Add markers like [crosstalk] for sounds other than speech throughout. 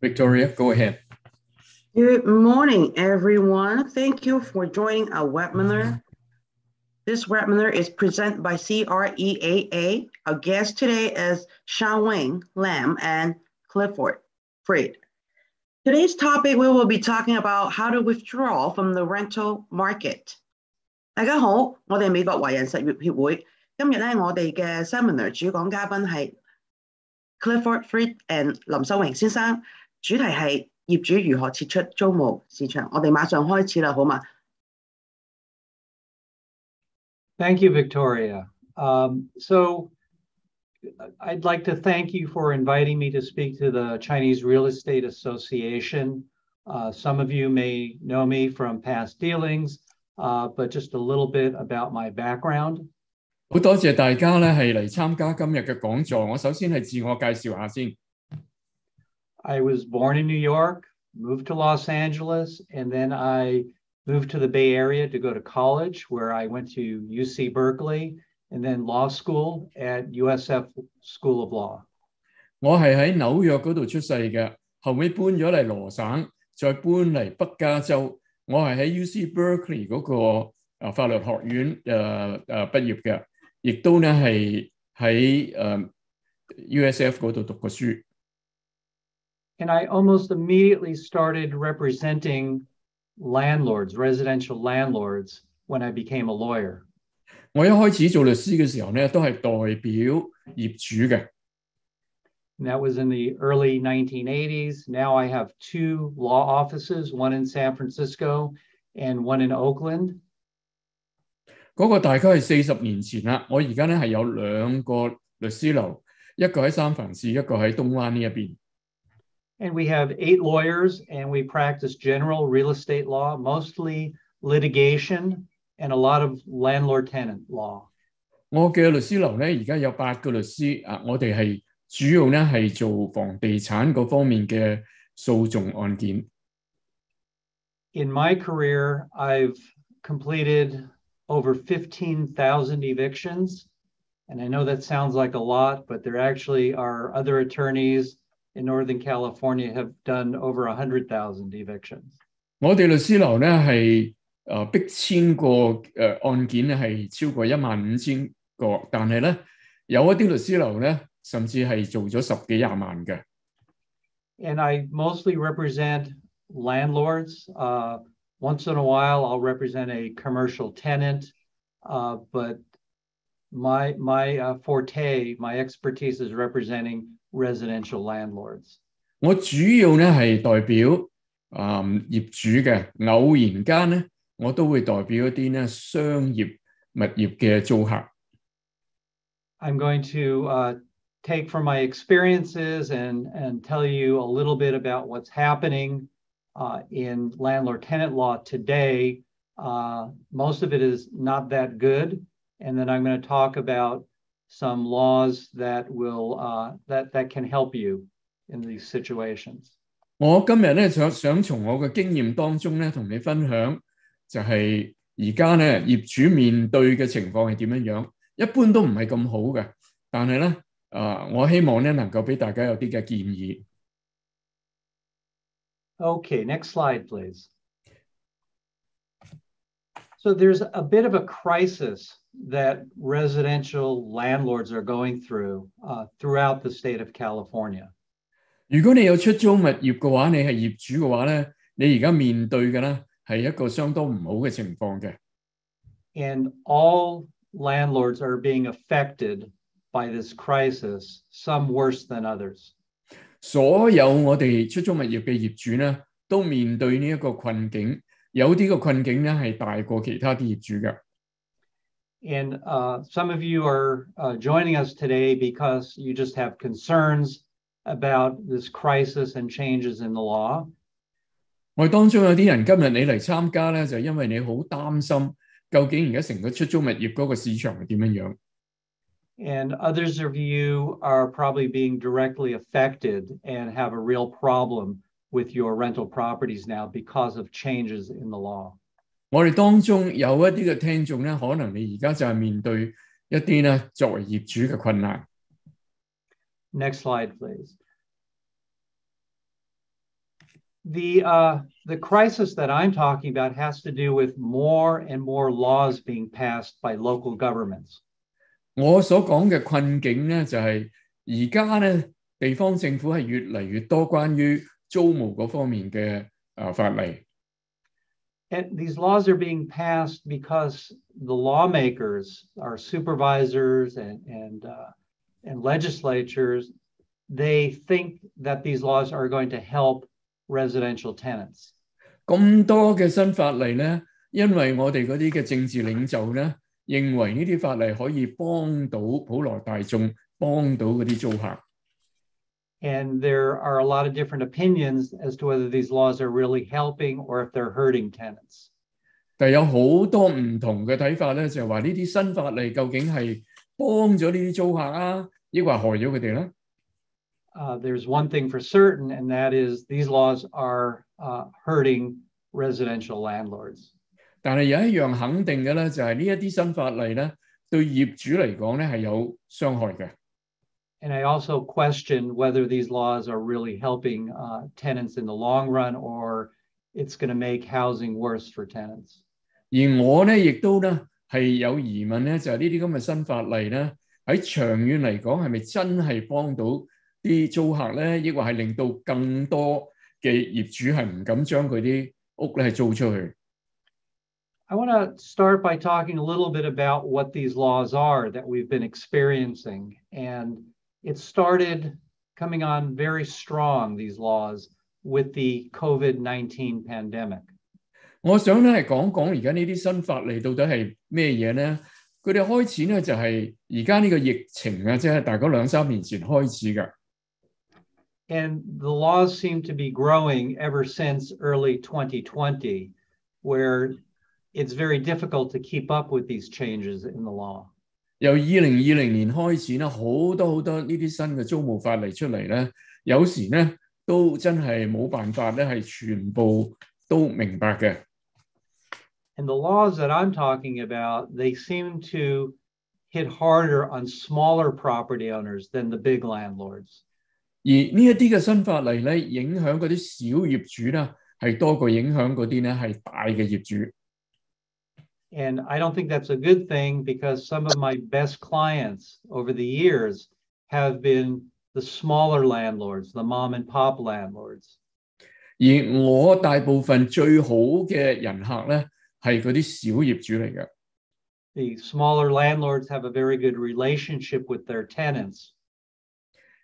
Victoria, go ahead. Good morning, everyone. Thank you for joining our webinar. This webinar is presented by CREAA. Our guest today is Sau-Wing Lam and Clifford Fried. Today's topic, we will be talking about how to withdraw from the rental market. 大家好，我哋美國華人實業協會今日咧，我哋嘅 seminar 主講嘉賓係 Clifford Fried and 林修榮先生。主题系业主如何撤出租务市场。我哋马上开始啦，好嘛？Thank you, Victoria. Um, so I'd like to thank you for inviting me to speak to the Chinese Real Estate Association. Uh, some of you may know me from past dealings, uh, but just a little bit about my background. 好多谢大家咧系嚟参加今日嘅讲座。我首先系自我介绍下先。 I was born in New York, moved to Los Angeles, and then I moved to the Bay Area to go to college, where I went to UC Berkeley and then law school at USF School of Law. 我系喺纽约嗰度出世嘅，后尾搬咗嚟罗省，再搬嚟北加州。我系喺 UC Berkeley 嗰个啊法律学院诶诶毕业嘅，亦都咧系喺诶 USF 嗰度读过书。 And I almost immediately started representing landlords, residential landlords, when I became a lawyer. 我一开始做律师嘅时候咧，都系代表业主嘅。And that was in the early 1980s. Now I have two law offices, one in San Francisco and one in Oakland. 嗰个大概系四十年前啦。我而家咧系有两个律师楼，一个喺三藩市，一个喺东湾呢一边。 And we have eight lawyers, and we practice general real estate law, mostly litigation, and a lot of landlord tenant law. 我嘅律师楼咧，而家有八个律师啊，我哋系主要咧系做房地产嗰方面嘅诉讼案件。In my career, I've completed over 15,000 evictions. And I know that sounds like a lot, but there actually are other attorneys in Northern California have done over 100,000 evictions. 我哋律师楼咧系诶逼迁过诶案件咧系超过一万五千个，但系咧有一啲律师楼咧甚至系做咗十几廿万嘅。And I mostly represent landlords. Uh, once in a while, I'll represent a commercial tenant, uh, but my my uh, forte, my expertise is representing residential landlords. 我主要咧系代表啊、嗯、业主嘅，偶然间咧我都会代表一啲咧商业物业嘅租客。I'm going to uh, take from my experiences and, and tell you a little bit about what's happening uh, in landlord tenant law today. Uh, most of it is not that good. And then I'm going to talk about some laws that will uh, that that can help you in these situations. 我今日咧想想从我嘅经验当中咧，同你分享就系而家咧业主面对嘅情况系点样样，一般都唔系咁好嘅，但系咧啊、呃，我希望咧能够俾大家有啲嘅建议。Okay, next slide, please. So there's a bit of a crisis that residential landlords are going through uh, throughout the state of California. 如果你有出租物业嘅话，你系业主嘅话咧，你而家面对嘅咧系一个相当唔好嘅情况嘅。And all landlords are being affected by this crisis, some worse than others. 所有我哋出租物业嘅业主咧，都面对呢一个困境， 有啲個困境咧係大過其他啲業主嘅。And uh, some of you are uh, joining us today because you just have concerns about this crisis and changes in the law. 我哋當中有啲人今日你嚟參加咧，就因為你好擔心究竟而家成個出租物業嗰個市場係點樣樣。And others of you are probably being directly affected and have a real problem with your rental properties now because of changes in the law. 我哋当中有一啲嘅听众咧，可能你而家就系面对一啲咧作为业主嘅困难。 Next slide, please. The uh, the crisis that I'm talking about has to do with more and more laws being passed by local governments. 我所讲嘅困境咧，就系而家咧地方政府系越嚟越多关于 租務嗰方面嘅啊法例。 And these laws are being passed because the lawmakers, our supervisors and and uh, and legislatures, they think that these laws are going to help residential tenants. 咁多嘅新法例咧，因為我哋嗰啲嘅政治領袖咧，認為呢啲法例可以幫到普羅大眾，幫到嗰啲租客。 And there are a lot of different opinions as to whether these laws are really helping or if they're hurting tenants. 但系有好多唔同嘅睇法咧，就系话呢啲新法例究竟系帮咗呢啲租客啊，抑或害咗佢哋咧？ Uh, there's one thing for certain, and that is these laws are uh, hurting residential landlords. 但系有一样肯定嘅咧，就系呢一啲新法例咧，对业主嚟讲咧系有伤害嘅。 And I also question whether these laws are really helping uh, tenants in the long run or it's going to make housing worse for tenants. 而我咧亦都咧系有疑问咧，就系呢啲咁嘅新法例咧，喺长远嚟讲系咪真系帮到啲租客咧，抑或系令到更多嘅业主系唔敢将佢啲屋咧系租出去？ I want to start by talking a little bit about what these laws are that we've been experiencing. And it started coming on very strong, these laws, with the COVID 19 pandemic. 我想咧系讲讲而家呢啲新法例到底系咩嘢咧？佢哋开始咧就系而家呢个疫情啊，即系大概两三年前开始㗎。 And the laws seem to be growing ever since early 2020, where it's very difficult to keep up with these changes in the law. 由二零二零年開始咧，好多好多呢啲新嘅租務法例出嚟咧，有時咧都真係冇辦法咧係全部都明白嘅。 And the laws that I'm talking about, they seem to hit harder on smaller property owners than the big landlords. 而呢一啲嘅新法例咧，影響嗰啲小業主咧，係多過影響嗰啲咧係大嘅業主。 And I don't think that's a good thing because some of my best clients over the years have been the smaller landlords, the mom and pop landlords. 而我大部分最好嘅人客咧，系嗰啲小业主嚟嘅。 The smaller landlords have a very good relationship with their tenants.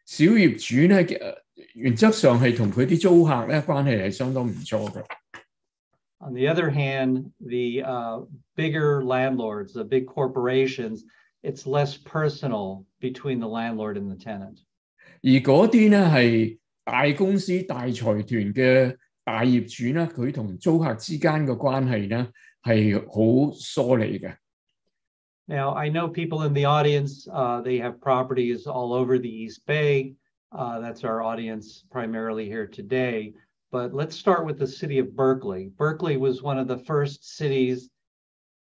小业主咧，诶原则上系同佢啲租客咧关系系相当唔错嘅。 On the other hand, the uh, bigger landlords, the big corporations, it's less personal between the landlord and the tenant. 而嗰啲咧系大公司、大财团嘅大业主咧，佢同租客之间嘅关系咧系好疏离嘅。 Now, I know people in the audience, uh, they have properties all over the East Bay. Uh, that's our audience primarily here today. But let's start with the city of Berkeley. Berkeley was one of the first cities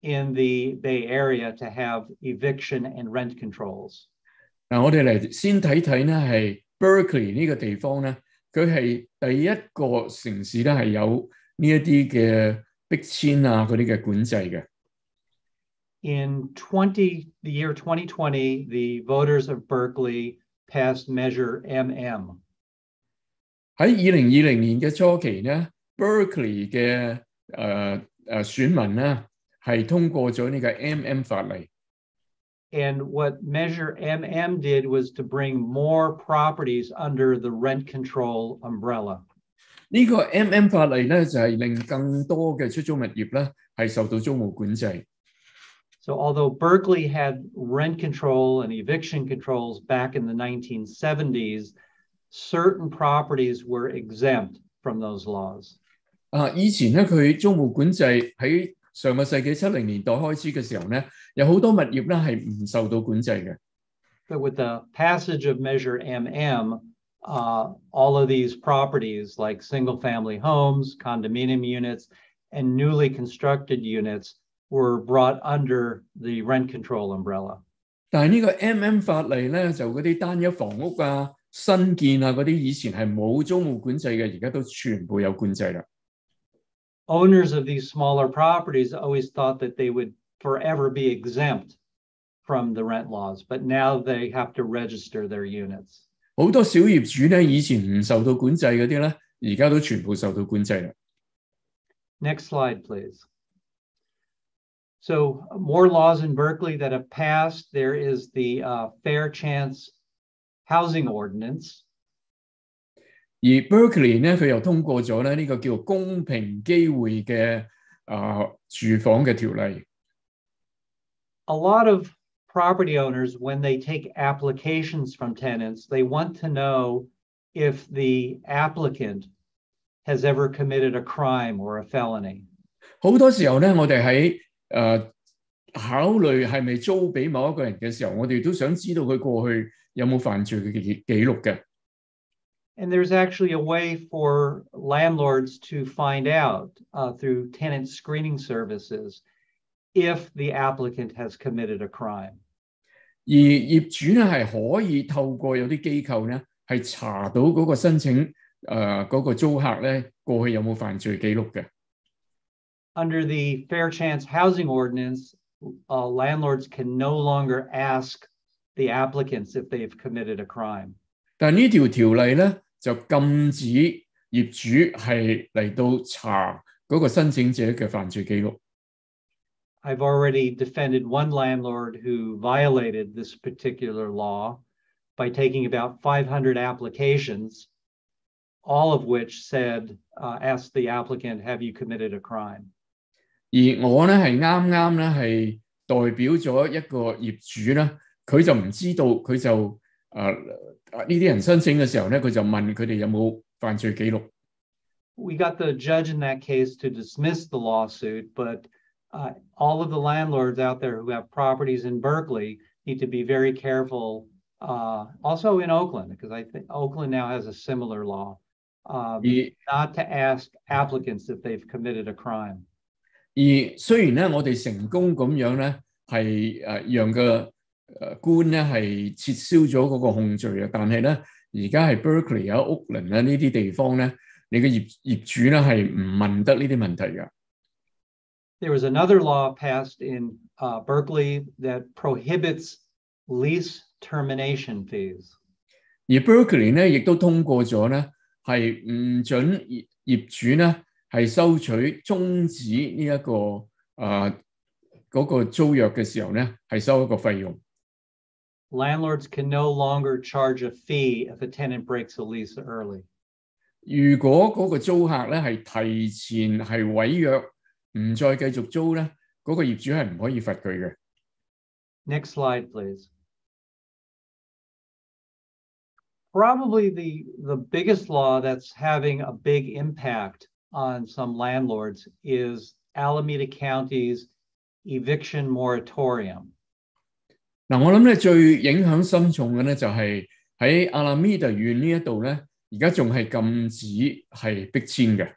in the Bay Area to have eviction and rent controls. 嗱，我哋嚟先睇睇咧，系 Berkeley 呢个地方咧，佢系第一个城市咧系有呢一啲嘅逼迁啊嗰啲嘅管制嘅。 In 20, the year 2020, the voters of Berkeley passed Measure MM. 喺二零二零年嘅初期咧，Berkeley 嘅诶诶选民咧系通过咗呢个 MM 法例。 And what Measure MM did was to bring more properties under the rent control umbrella. 呢个 MM 法例咧就系令更多嘅出租物业咧系受到租务管制。 So, although Berkeley had rent control and eviction controls back in the 1970s, certain properties were exempt from those laws. 啊，以前咧佢租务管制喺上个世纪七零年代开始嘅时候咧，有好多物业咧系唔受到管制嘅。 But with the passage of Measure MM, uh, all of these properties, like single family homes, condominium units, and newly constructed units, were brought under the rent control umbrella. 但系呢个 MM 法例咧，就嗰啲单一房屋啊、 新建啊嗰啲以前系冇租务管制嘅，而家都全部有管制啦。 Owners of these smaller properties always thought that they would forever be exempt from the rent laws, but now they have to register their units. 好多小业主咧，以前唔受到管制嗰啲咧，而家都全部受到管制啦。 Next slide, please. So more laws in Berkeley that have passed. There is the uh, Fair Chance Housing Ordinance. 而 Berkeley 咧，佢又通过咗咧呢个叫公平机会嘅啊、住房嘅条例。 A lot of property owners, when they take applications from tenants, they want to know if the applicant has ever committed a crime or a felony. 好多时候咧，我哋喺诶考虑系咪租俾某一个人嘅时候，我哋都想知道佢过去 有冇犯罪嘅记记录嘅。 And there's actually a way for landlords to find out uh, through tenant screening services if the applicant has committed a crime. 而业主咧系可以透过有啲机构咧系查到嗰个申请诶嗰、个租客咧过去有冇犯罪记录嘅。 Under the Fair Chance Housing Ordinance, uh, landlords can no longer ask the applicants if they've committed a crime. 但系呢条条例咧就禁止业主系嚟到查嗰个申请者嘅犯罪记录。 I've already defended one landlord who violated this particular law by taking about 500 applications, all of which said, uh, ask the applicant, have you committed a crime? 而我咧系啱啱咧系代表咗一个业主咧， 佢就唔知道，佢就诶呢啲人申请嘅时候咧，佢就问佢哋有冇犯罪记录。 We got the judge in that case to dismiss the lawsuit, but uh, all of the landlords out there who have properties in Berkeley need to be very careful. Uh, also in Oakland, because I think Oakland now has a similar law, um, 而 not to ask applicants if they've committed a crime. 而虽然咧，我哋成功咁样咧系诶让个 誒官咧係撤銷咗嗰個控罪啊，但係咧而家係 Berkeley 啊、Oakland 啊呢啲地方咧，你嘅業業主咧係唔問得呢啲問題㗎。 There was another law passed in uh, Berkeley that prohibits lease termination fees. 而 Berkeley 咧亦都通過咗咧，係唔准業業主咧係收取終止呢、一個啊嗰、個租約嘅時候咧，係收一個費用。 Landlords can no longer charge a fee if a tenant breaks a lease early. 如果嗰个租客咧系提前系毁约，唔再继续租咧，嗰、个业主系唔可以罚佢嘅。 Next slide, please. Probably the, the biggest law that's having a big impact on some landlords is Alameda County's eviction moratorium. 嗱，我諗咧最影響深重嘅咧就係喺阿拉米達縣呢一度咧，而家仲係禁止係逼遷嘅。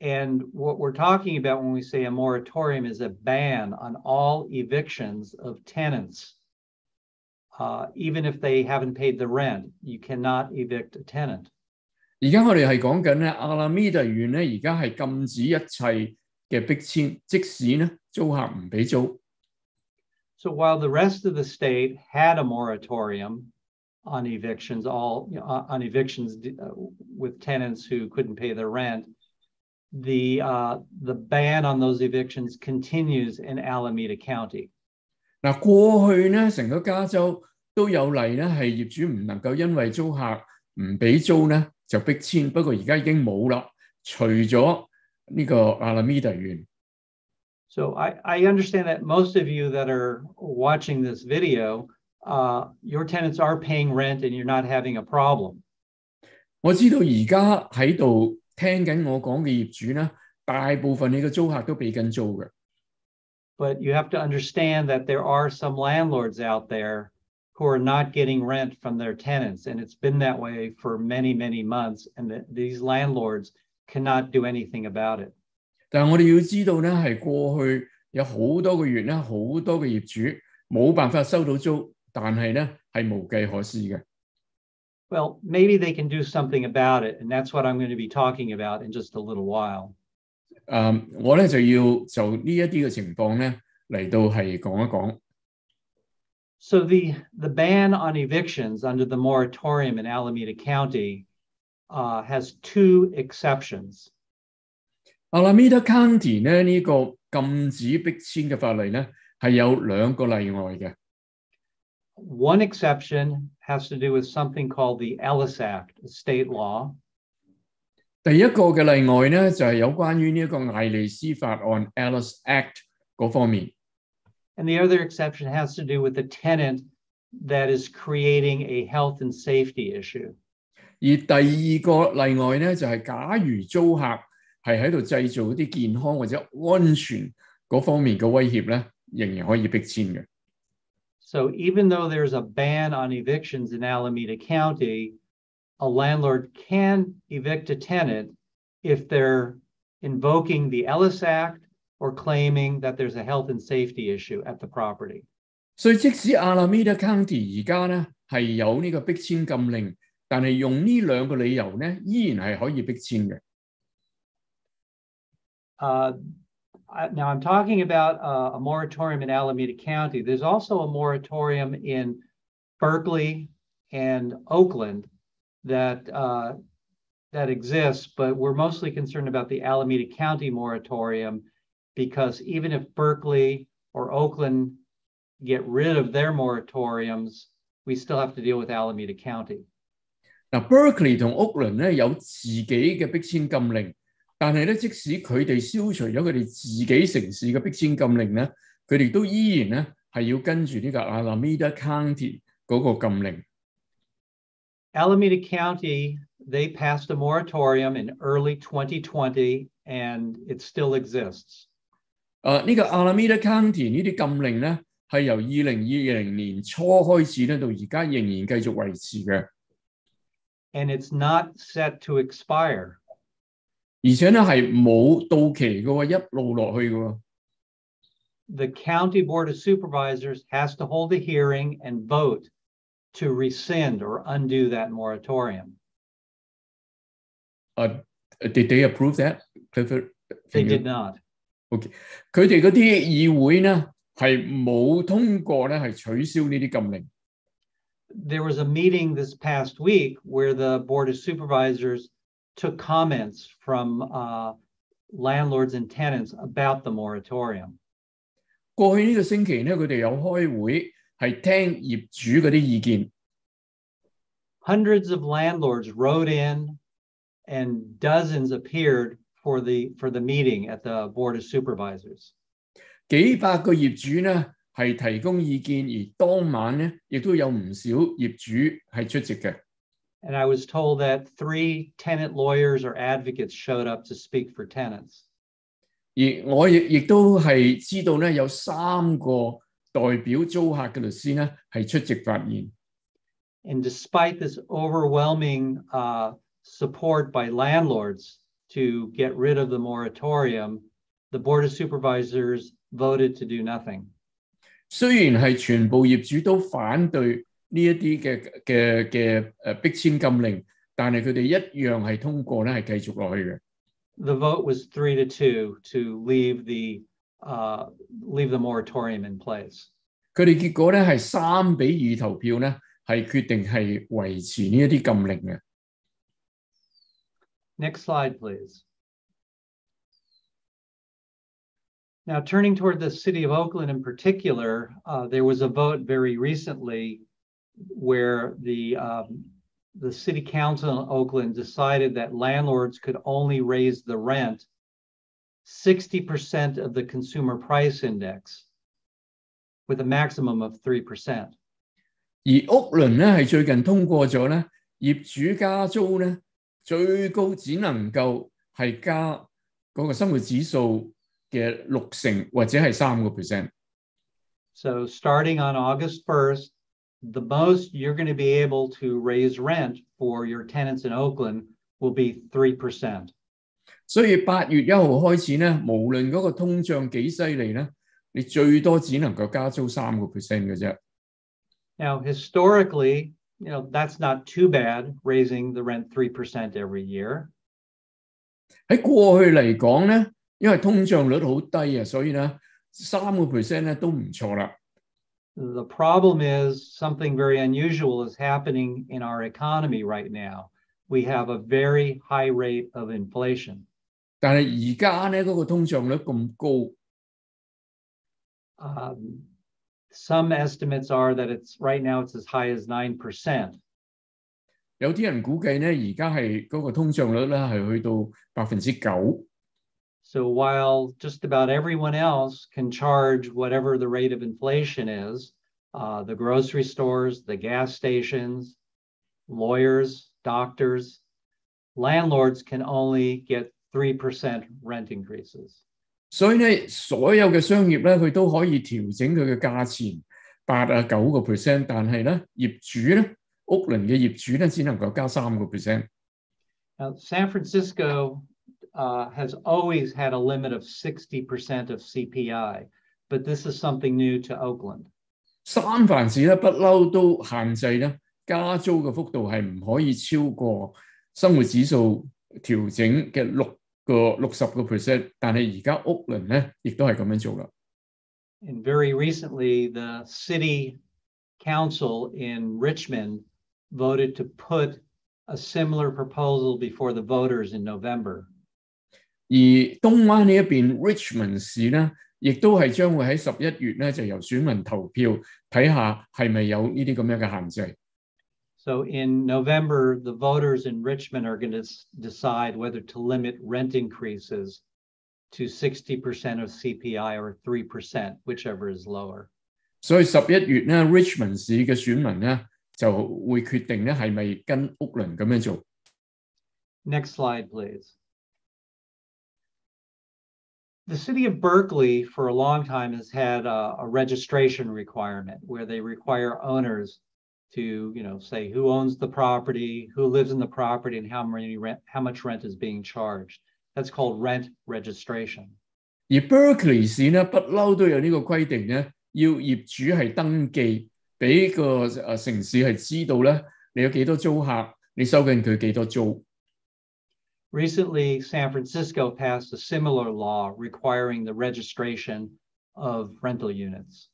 And what we're talking about when we say a moratorium is a ban on all evictions of tenants. Uh, even if they haven't paid the rent, you cannot evict a tenant. 而家我哋係講緊咧，阿拉米達縣咧，而家係禁止一切嘅逼遷，即使咧租客唔俾租。 So while the rest of the state had a moratorium on evictions, all you know, uh, on evictions uh, with tenants who couldn't pay their rent, the uh, the ban on those evictions continues in Alameda County. 嗱，过去咧成个加州都有例咧，系业主唔能够因为租客唔俾租咧就逼迁，不过而家已经冇啦，除咗呢个阿拉米达县。 So I, I understand that most of you that are watching this video, uh, your tenants are paying rent and you're not having a problem. 我知道而家喺度听紧我讲嘅业主咧，大部分你嘅租客都俾紧租嘅。 But you have to understand that there are some landlords out there who are not getting rent from their tenants. And it's been that way for many, many months. And that these landlords cannot do anything about it. 但系我哋要知道咧，系过去有好多个月咧，好多嘅业主冇办法收到租，但系咧系无计可施嘅。 Well, maybe they can do something about it, and that's what I'm going to be talking about in just a little while. 诶、我咧就要就呢一啲嘅情况咧嚟到系讲一讲。 So the the ban on evictions under the moratorium in Alameda County uh, has two exceptions. 阿拉米達 County 咧呢、個禁止逼遷嘅法例咧係有兩個例外嘅。 One exception has to do with something called the Ellis Act, a state law. 第一個嘅例外咧就係、有關於呢一個艾利斯法案 Alice Act 嗰方面。 And the other exception has to do with the tenant that is creating a health and safety issue. 而第二個例外咧就係、假如租客 係喺度製造一啲健康或者安全嗰方面嘅威脅咧，仍然可以逼遷嘅。 So even though there's a ban on evictions in Alameda County, a landlord can evict a tenant if they're invoking the Ellis Act or claiming that there's a health and safety issue at the property. 所以即使阿拉米達 County 而家咧係有呢個逼遷禁令，但係用呢兩個理由咧，依然係可以逼遷嘅。 Uh, I- now I'm talking about uh, a moratorium in Alameda County. There's also a moratorium in Berkeley and Oakland that uh, that exists, but we're mostly concerned about the Alameda County moratorium because even if Berkeley or Oakland get rid of their moratoriums, we still have to deal with Alameda County. 嗱，Berkeley 同 Oakland 咧有自己嘅逼迁禁令， 但係咧即使佢哋消除咗佢哋自己城市嘅逼遷禁令咧，佢哋都依然咧係要跟住呢個 Alameda County 嗰個禁令。 Alameda County, they passed a moratorium in early 2020 and it still exists. 誒、呢、個 Alameda County 呢啲禁令咧係由二零二零年初開始咧，到而家仍然繼續維持嘅， And it's not set to expire. 而且咧系冇到期嘅喎，一路落去嘅喎。 The county board of supervisors has to hold a hearing and vote to rescind or undo that moratorium. 诶、did they approve that? Clifford? They Can you- did not. 佢哋嗰啲议会咧系冇通过咧系取消呢啲禁令。 There was a meeting this past week where the board of supervisors took comments from uh, landlords and tenants about the moratorium. 过去呢个星期咧，佢哋有开会系听业主嗰啲意见。 hundreds of landlords wrote in and dozens appeared for the for the meeting at the board of supervisors 几百个业主咧系提供意见，而当晚咧亦都有唔少业主系出席嘅。 and i was told that three tenant lawyers or advocates showed up to speak for tenants 而我亦亦都系知道咧，有三个代表租客嘅律师咧系出席发言。 and despite this overwhelming uh, support by landlords to get rid of the moratorium the board of supervisors voted to do nothing 虽然系全部业主都反对 呢一啲嘅嘅嘅誒逼遷禁令，但係佢哋一樣係通過咧係繼續落去嘅。 the vote was three to two to leave the uh, leave the moratorium in place 佢哋結果咧係三比二投票咧，係決定係維持呢一啲禁令嘅。 Next slide, please. Now, turning toward the city of Oakland in particular, uh, there was a vote very recently where the um, the city council in Oakland decided that landlords could only raise the rent 60% of the consumer price index with a maximum of 3%. 而屋伦咧系最近通过咗咧，业主加租咧最高只能够系加嗰个生活指数嘅六成或者系三个 percent。 So starting on August 1st, the most you're going to be able to raise rent for your tenants in Oakland will be 3%. 所以八月一号开始咧，无论嗰个通胀几犀利咧，你最多只能够加租三个 percent 嘅啫。 Now, historically, you know, that's not too bad, raising the rent 3% every year. 喺过去嚟讲咧，因为通胀率好低啊，所以咧三个 percent 咧都唔错啦。 The problem is something very unusual is happening in our economy right now. We have a very high rate of inflation. 但系而家咧嗰个通胀率咁高， Um, some estimates are that it's right now it's as high as 9%. 有啲人估计咧而家系嗰个通胀率咧系去到百分之九。 so while just about everyone else can charge whatever the rate of inflation is, uh, the grocery stores, the gas stations, lawyers, doctors, landlords can only get 3% rent increases. 所以咧，所有嘅商業咧，佢都可以調整佢嘅價錢八啊九個 percent，但係咧，業主咧，屋倫嘅業主咧，只能夠加三個 percent。Now, San Francisco uh, has always had a limit of 60% of CPI, but this is something new to Oakland. 三藩市咧不嬲都限制咧加租嘅幅度系唔可以超过生活指数调整嘅六个六十个 percent，但系而家屋伦咧亦都系咁样做啦。 And very recently, the city council in Richmond voted to put a similar proposal before the voters in November. 而東灣呢一邊 Richmond 市咧，亦都係將會喺十一月咧就由選民投票睇下係咪有呢啲咁樣嘅限制。 So in November, the voters in Richmond are going to decide whether to limit rent increases to 60% of CPI or 3%, whichever is lower. 所以十一月咧，Richmond 市嘅選民咧就會決定咧係咪跟屋倫咁樣做。 Next slide, please. The city of Berkeley for a long time has had a, a registration requirement where they require owners to, you know, say who owns the property, who lives in the property, and how many rent, how much rent is being charged. That's called rent registration. 而 Berkeley 市咧不嬲都有呢个规定咧，要业主系登记，俾个诶城市系知道咧你有几多租客，你收紧佢几多租。 Recently, San Francisco passed a similar law requiring the registration of rental units.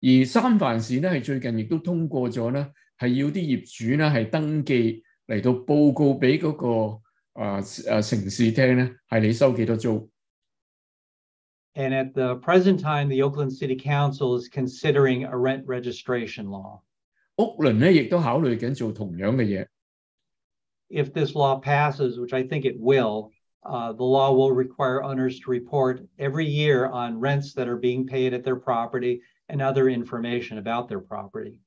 而三藩市咧系最近亦都通过咗咧，系要啲业主咧系登记嚟到报告俾嗰、个诶诶、呃城市听咧，系你收几多租。 And at the present time, the Oakland City Council is considering a rent registration law. 屋伦咧亦都考虑紧做同样嘅嘢。 If this law passes, which I think it will, uh, the law will require owners to report every year on rents that are being paid at their property and other information about their property.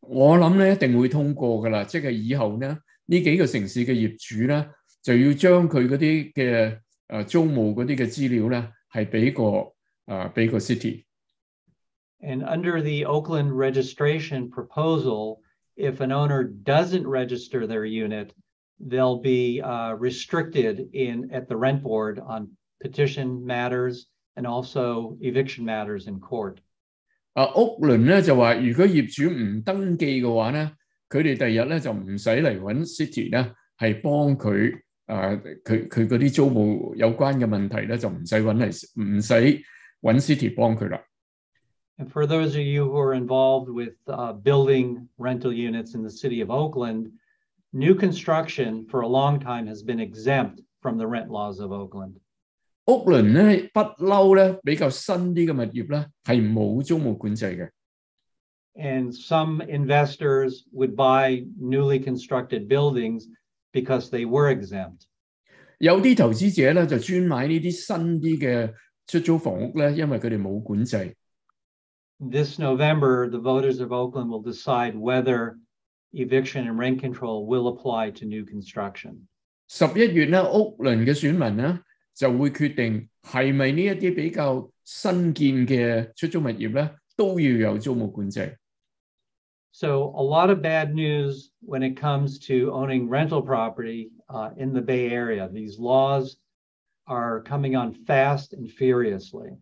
我谂咧一定会通过噶啦，即系以后咧呢几个城市嘅业主咧就要将佢嗰啲嘅诶租务嗰啲嘅资料咧系俾个诶俾个 city。 And under the Oakland registration proposal, if an owner doesn't register their unit, they'll be uh, restricted in at the rent board on petition matters and also eviction matters in court. 啊，屋倫咧就話，如果業主唔登記嘅話咧，佢哋第日咧就唔使嚟揾 City 幫佢啦。And for those of you who are involved with uh, building rental units in the city of Oakland, new construction for a long time has been exempt from the rent laws of Oakland. 屋伦咧不嬲咧比较新啲嘅物业咧系冇租务管制嘅。 And some investors would buy newly constructed buildings because they were exempt. 有啲投资者咧就专买呢啲新啲嘅出租房屋咧，因为佢哋冇管制。 This November, the voters of Oakland will decide whether eviction and rent control will apply to new construction. 十一月咧，屋伦嘅选民咧就会决定系咪呢一啲比较新建嘅出租物业咧都要有租务管制。 So, a lot of bad news when it comes to owning rental property uh, in the Bay Area. These laws are coming on fast and furiously.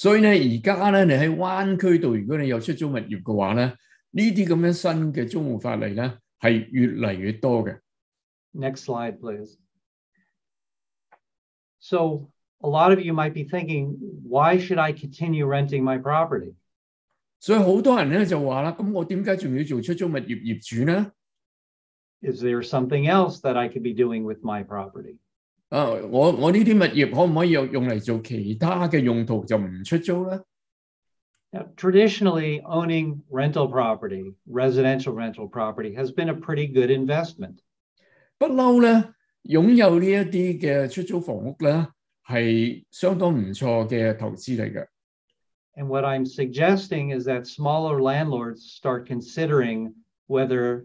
所以咧，而家咧你喺灣區度，如果你有出租物業嘅話咧， 呢啲咁樣新嘅租務法例咧係越嚟越多嘅。 Next slide, please. So a lot of you might be thinking, why should I continue renting my property? 所以好多人咧就話啦，咁我點解仲要做出租物業業主咧？ Is there something else that I could be doing with my property? 啊，我我呢啲物业可唔可以用用嚟做其他嘅用途就唔出租咧？ Now, traditionally, owning rental property, residential rental property, has been a pretty good investment. 不嬲咧，拥有呢一啲嘅出租房屋咧，系相当唔错嘅投资嚟嘅。 And what I'm suggesting is that smaller landlords start considering whether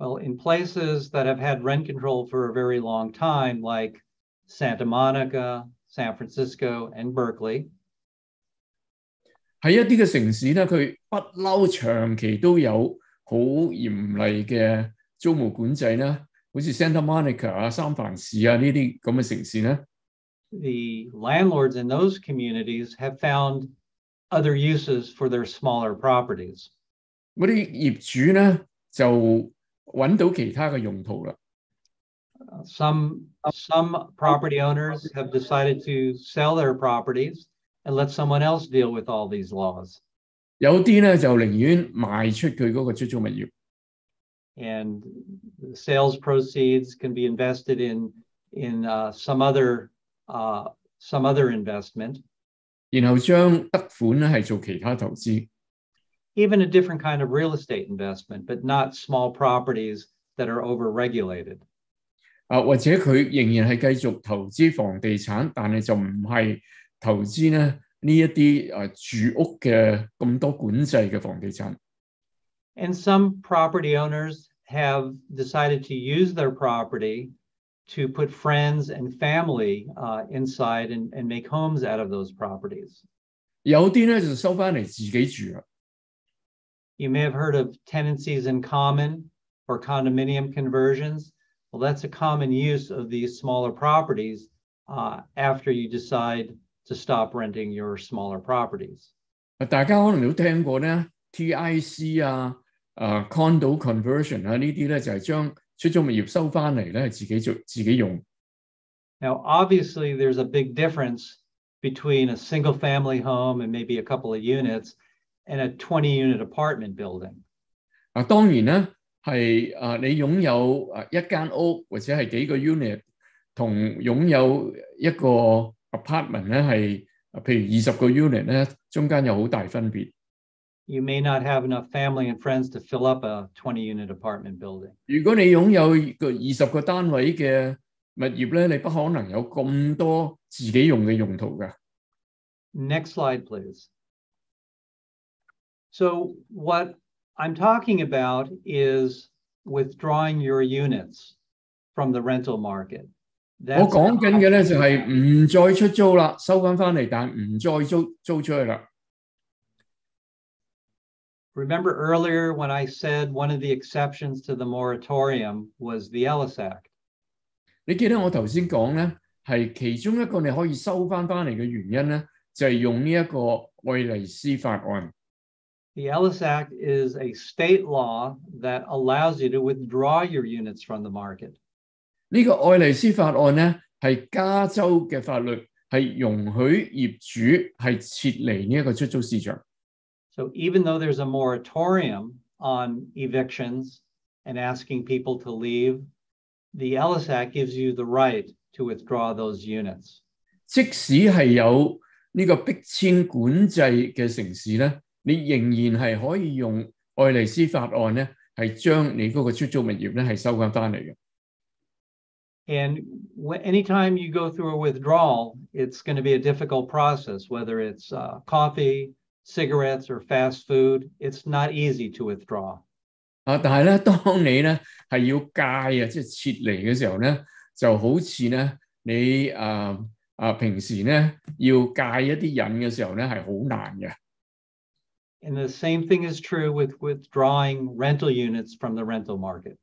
Well, in places that have had rent control for a very long time, like Santa Monica, San Francisco, and Berkeley, 喺一啲嘅城市咧，佢不嬲长期都有好严厉嘅租务管制啦，好似 Santa Monica 啊、三藩市啊呢啲咁嘅城市咧， the landlords in those communities have found other uses for their smaller properties. 嗰啲业主咧就 揾到其他嘅用途啦。 Uh, Some, some property owners have decided to sell their properties and let someone else deal with all these laws. 有啲咧就宁愿卖出佢嗰个出租物业， And the sales proceeds can be invested in, in uh, some other, uh, some other investment, 然后将得款咧系做其他投资。 even a different kind of real estate investment, but not small properties that are overregulated. 啊，或者佢仍然系继续投资房地产，但系就唔系投资咧呢一啲诶住屋嘅咁多管制嘅房地产。 And some property owners have decided to use their property to put friends and family uh, inside and, and make homes out of those properties. 有啲咧就收翻嚟自己住啦。 You may have heard of tenancies in common or condominium conversions. Well, that's a common use of these smaller properties uh, after you decide to stop renting your smaller properties. 啊大家可能都听过咧，TIC 啊、啊 condo conversion 啊呢啲咧就系将出租物业收翻嚟咧自己做自己用。 Now, obviously, there's a big difference between a single family home and maybe a couple of units and a 20 unit apartment building. 啊，当然咧系啊，你拥有啊一间屋或者系几个 unit，同拥有一个 apartment 咧系啊譬如二十个 unit 咧，中间有好大分别。 You may not have enough family and friends to fill up a 20 unit apartment building. 如果你拥有个二十个单位嘅物业咧，你不可能有咁多自己用嘅用途㗎。 Next slide, please. So, what I'm talking about is withdrawing your units from the rental market. 我 That's 讲紧嘅咧就系唔再出租啦，收翻翻嚟，但唔再租租出去啦。 Remember earlier when I said one of the exceptions to the moratorium was the Ellis Act? 你记得我头先讲咧，系其中一个你可以收翻翻嚟嘅原因咧，就系、用呢一个爱丽丝法案。 The Ellis Act is a state law that allows you to withdraw your units from the market. 呢、个爱丽丝法案咧系加州嘅法律，系容许业主系撤离呢一个出租市场。 So even though there's a moratorium on evictions and asking people to leave, the Ellis Act gives you the right to withdraw those units. 即使系有呢个逼迁管制嘅城市咧， 你仍然係可以用愛麗絲法案咧，係將你嗰個出租物業咧係收翻翻嚟嘅。 And wh- anytime you go through a withdrawal, it's going to be a difficult process, whether it's uh, coffee, cigarettes or fast food, it's not easy to withdraw. 啊，但係咧，當你咧係要戒啊，即係撤離嘅時候咧，就好似咧你啊啊平時咧要戒一啲癮嘅時候咧係好難嘅。 And the same thing is true with withdrawing rental units from the rental market.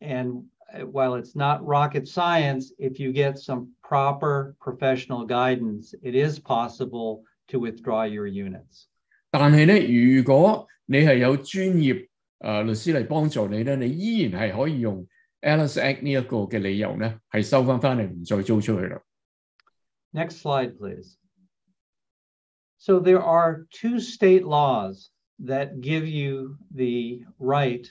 And uh, while it's not rocket science, if you get some proper professional guidance, it is possible to withdraw your units. 但係咧，如果你係有專業誒、呃、律師嚟幫助你咧，你依然係可以用 Ellis Act 呢一個嘅理由咧，係收翻翻嚟，唔再租出去啦。Next slide, please. So there are two state laws that give you the right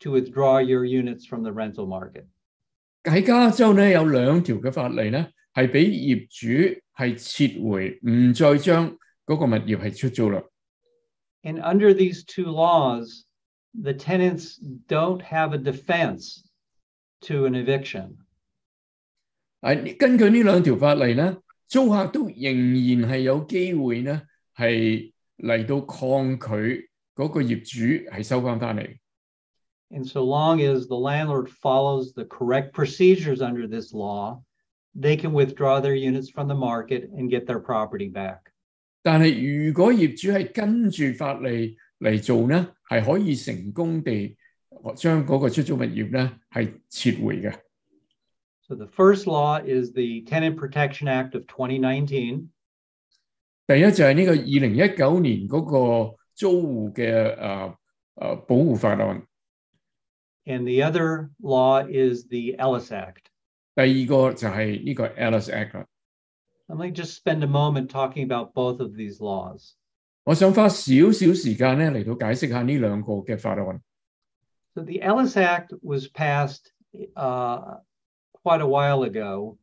to withdraw your units from the rental market. 喺加州咧有两条嘅法例咧，系俾业主系撤回，唔再将嗰个物业系出租啦。 And under these two laws, the tenants don't have a defense to an eviction. 系根据呢两条法例咧， 租客都仍然係有機會咧係嚟到抗拒嗰個業主係收翻翻嚟。 And so long as the landlord follows the correct procedures under this law, they can withdraw their units from the market and get their property back. 但係如果業主係跟住法例嚟做咧，係可以成功地將嗰個出租物業咧係撤回嘅。 So the first law is the Tenant Protection Act of 2019. 第一就系呢个二零一九年嗰个租户嘅诶诶保护法案， And the other law is the Ellis Act. 第二个就系呢个 Alice Act 啦。 Let me just spend a moment talking about both of these laws. 我想花少少时间咧嚟到解释下呢两个嘅法案。 So the Ellis Act was passed uh, quite a while ago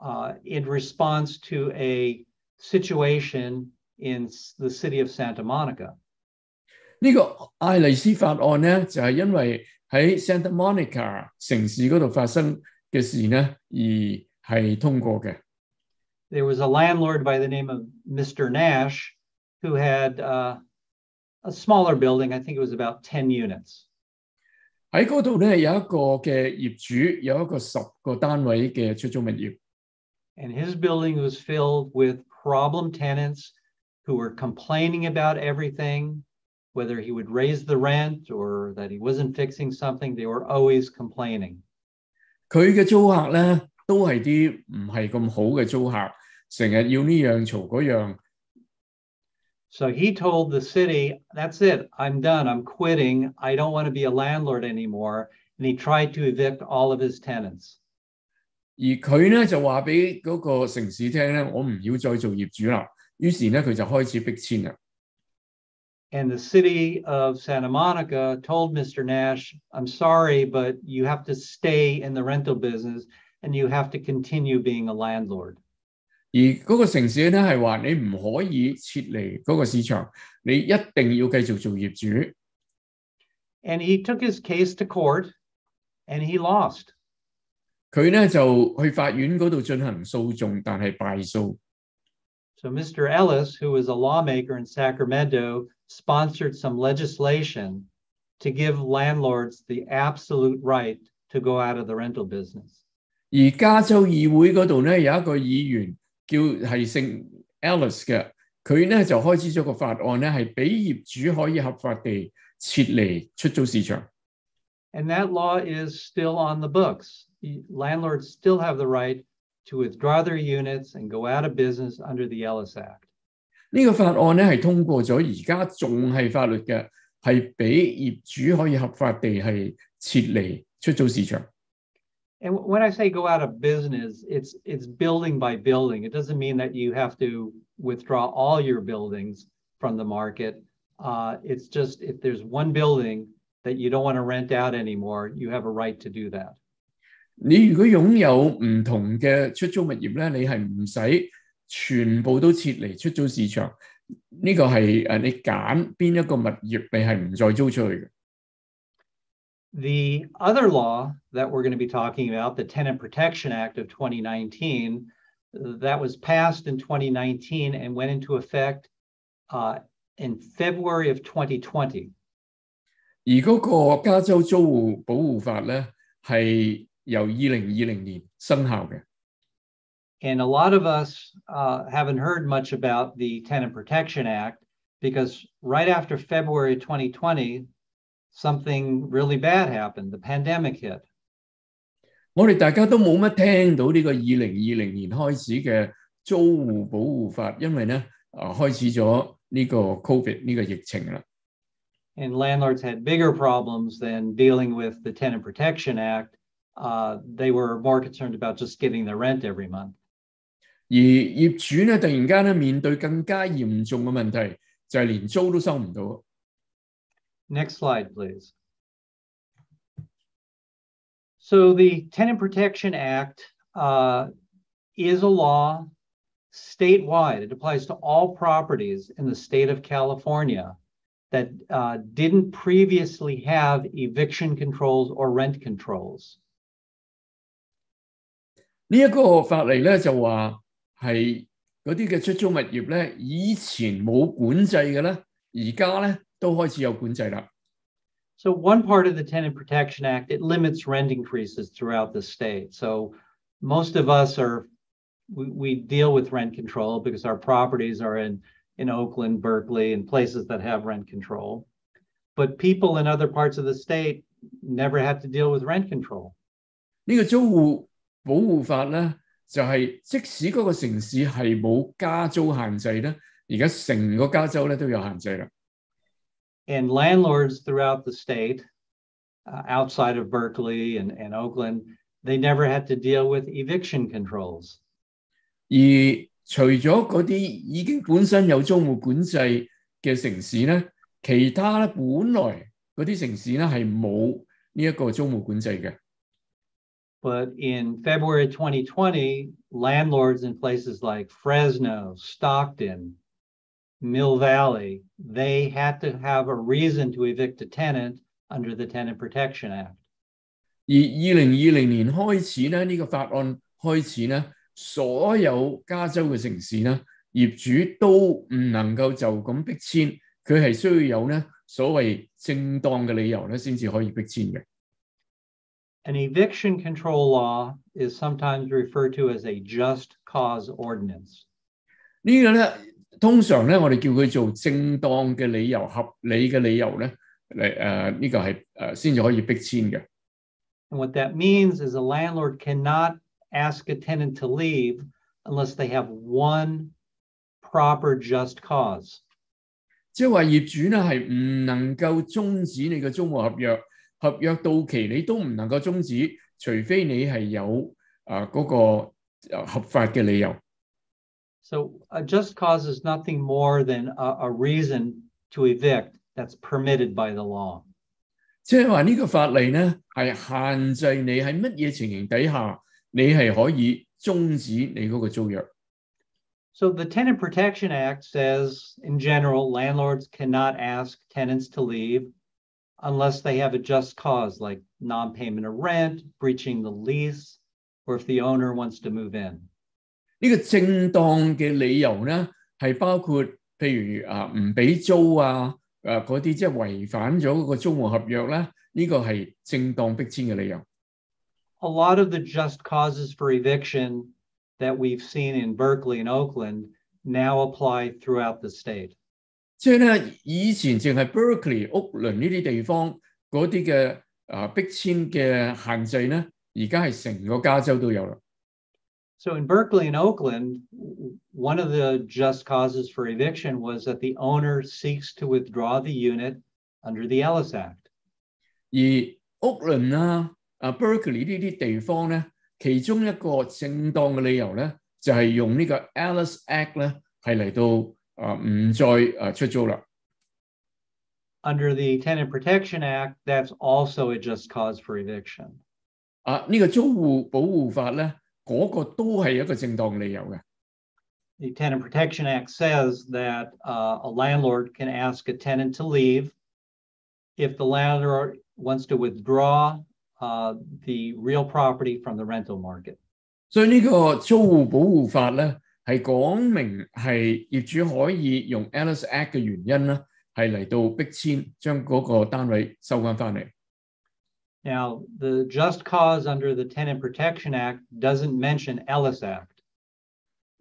uh, in response to a situation in s- the city of Santa Monica. 呢个艾丽斯法案咧，就系因为喺 Santa Monica 城市嗰度发生嘅事咧，而系通过嘅。 There was a landlord by the name of Mr. Nash who had uh, a smaller building. I think it was about 10 units. 喺嗰度咧有一個嘅業主有一個十個單位嘅出租物業， And his building was filled with problem tenants who were complaining about everything, whether he would raise the rent or that he wasn't fixing something, they were always complaining. 佢嘅租客咧都係啲唔係咁好嘅租客，成日要呢樣嘈嗰樣。 So he told the city, That's it, I'm done, I'm quitting, I don't want to be a landlord anymore. And he tried to evict all of his tenants. 而佢咧就话俾嗰个城市听咧，我唔要再做业主啦。于是咧佢就开始逼迁啦。 And the city of Santa Monica told Mr. Nash, I'm sorry, but you have to stay in the rental business and you have to continue being a landlord. 而嗰個城市咧係話你唔可以撤離嗰個市場，你一定要繼續做業主。 And he took his case to court and he lost. 佢咧就去法院嗰度進行訴訟，但係敗訴。 So Mr. Ellis, who was a lawmaker in Sacramento, sponsored some legislation to give landlords the absolute right to go out of the rental business. 而加州議會嗰度咧有一個議員 叫係姓 Alice 嘅，佢咧就開始咗個法案咧，係俾業主可以合法地撤離出租市場。 And that law is still on the books. Y- Landlords still have the right to withdraw their units and go out of business under the Ellis Act. 呢個法案咧係通過咗，而家仲係法律嘅，係俾業主可以合法地係撤離出租市場。 And wh- when I say go out of business, it's it's building by building. It doesn't mean that you have to withdraw all your buildings from the market. Uh, it's just if there's one building that you don't want to rent out anymore, you have a right to do that. 你如果拥有唔同嘅出租物业咧，你系唔使全部都撤离出租市场。呢、个系诶你拣边一个物业，你系唔再租出去嘅。 The other law that we're going to be talking about, the Tenant Protection Act of 2019, that was passed in 2019 and went into effect uh, in February of 2020. 而嗰个加州租户保护法咧系由二零二零年生效嘅。 And a lot of us uh, haven't heard much about the Tenant Protection Act because right after February 2020, something really bad happened. The pandemic hit. 我哋大家都冇乜听到呢个二零二零年开始嘅租户保护法，因为咧啊开始咗呢个 Covid 呢个疫情啦。 And landlords had bigger problems than dealing with the Tenant Protection Act. Uh, they were more concerned about just getting their rent every month. 而业主咧突然间咧面对更加严重嘅问题，就系、连租都收唔到。 Next slide, please. So the Tenant Protection Act uh, is a law statewide. It applies to all properties in the state of California that uh, didn't previously have eviction controls or rent controls. 呢一个法例咧就话系嗰啲嘅出租物业咧，以前冇管制嘅咧，而家咧 都开始有管制啦。 So one part of the Tenant Protection Act, it limits rent increases throughout the state. So most of us are, we, we deal with rent control because our properties are in, in Oakland, Berkeley, and places that have rent control. But people in other parts of the state never had to deal with rent control. 呢个租户保护法咧，就系、即使嗰个城市系冇加租限制咧，而家成个加州咧都有限制啦。 And landlords throughout the state, uh, outside of Berkeley and, and Oakland, they never had to deal with eviction controls. 而除咗嗰啲已经本身有租务管制嘅城市咧，其他咧本来嗰啲城市咧系冇呢一个租务管制嘅。 But in February 2020, landlords in places like Fresno, Stockton, Mill Valley, they had to have a reason to evict a tenant under the Tenant Protection Act. 而二零二零年开始咧，呢、个法案开始咧，所有加州嘅城市咧，业主都唔能够就咁逼迁，佢系需要有咧所谓正当嘅理由咧，先至可以逼迁嘅。 An eviction control law is sometimes referred to as a just cause ordinance. 呢个咧 通常咧，我哋叫佢做正當嘅理由、合理嘅理由咧，嚟誒呢個係誒先至可以逼遷嘅。 And what that means is a landlord cannot ask a tenant to leave unless they have one proper just cause. 即係話業主咧係唔能夠終止你嘅租務合約，合約到期你都唔能夠終止，除非你係有啊嗰、個啊合法嘅理由。 So a just cause is nothing more than a, a reason to evict that's permitted by the law. 即系话呢个法例咧系限制你喺乜嘢情形底下，你系可以终止你嗰个租约。 So the Tenant Protection Act says, in general, landlords cannot ask tenants to leave unless they have a just cause, like non-payment of rent, breaching the lease, or if the owner wants to move in. 呢個正當嘅理由咧係包括譬如啊唔俾租啊，誒嗰啲即係違反咗嗰個租務合約咧，呢、個係正當逼遷嘅理由。 A lot of the just causes for eviction that we've seen in Berkeley and Oakland now apply throughout the state. 即係咧，以前淨係 Berkeley、屋倫呢啲地方嗰啲嘅啊逼遷嘅限制咧，而家係成個加州都有啦。 So in Berkeley and Oakland, w- one of the just causes for eviction was that the owner seeks to withdraw the unit under the Ellis Act. 而屋伦啊、啊 Berkeley 呢啲地方咧，其中一个正当嘅理由咧，就系、用呢个 Alice Act 咧，系嚟到啊唔再啊出租啦。 Under the Tenant Protection Act, that's also a just cause for eviction. 啊，呢、个租户保护法咧， 嗰、個都係一個正當理由嘅。 The Tenant Protection Act says that uh, a landlord can ask a tenant to leave if the landlord wants to withdraw uh, the real property from the rental market. 所以呢個租戶保護法咧係講明係業主可以用 Alice Act 嘅原因啦，係嚟到逼遷將嗰個單位收翻翻嚟。 Now, the just cause under the Tenant Protection Act doesn't mention Ellis Act.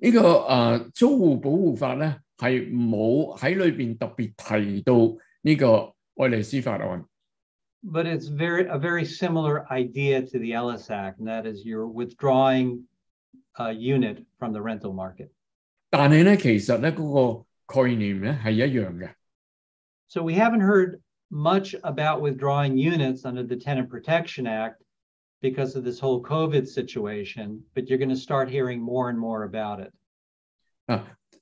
呢、个诶、呃租户保护法咧系冇喺里边特别提到呢个爱丽丝法案， But it's very a very similar idea to the Ellis Act, and that is you're withdrawing a unit from the rental market. 但系咧其实咧嗰、个概念咧系一样嘅。 So we haven't heard much about withdrawing units under the Tenant Protection Act because of this whole COVID situation, but you're going to start hearing more and more about it.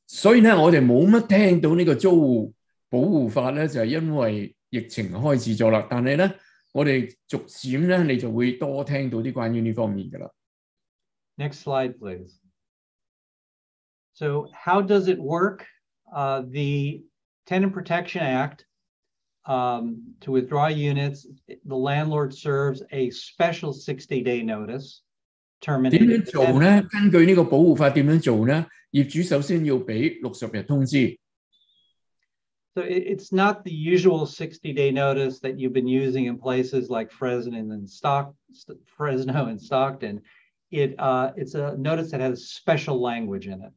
所以咧，我哋冇乜听到呢个租户保护法咧，就系、因为疫情开始咗啦。但系咧，我哋逐渐咧，你就会多听到啲关于呢方面嘅啦。 Next slide, please. So how does it work? Uh, the Tenant Protection Act, um, to withdraw units, the landlord serves a special 60-day notice. 点 terminating 样 the 做 tenant- 咧？根据呢个保护法点样做咧？业主首先要俾六十日通知， So it- it's not the usual 60-day notice that you've been using in places like Fresno and Stock, Fresno and Stockton. It, uh, it's a notice that has special language in it.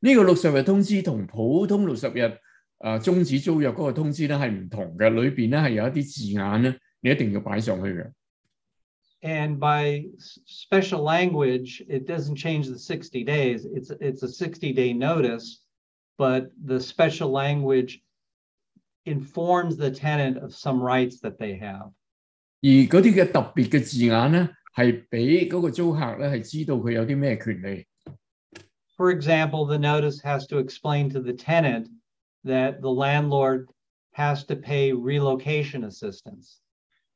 呢、个六十日通知同普通六十日 誒、呃、終止租約嗰個通知咧係唔同嘅，裏邊咧係有一啲字眼咧，你一定要擺上去嘅。 And by s- special language, it doesn't change the 60 days. It's, it's a 60-day notice, but the special language informs the tenant of some rights that they have. 而嗰啲嘅特別嘅字眼咧，係俾嗰個租客咧係知道佢有啲咩權利。 For example, the notice has to explain to the tenant that the landlord has to pay relocation assistance.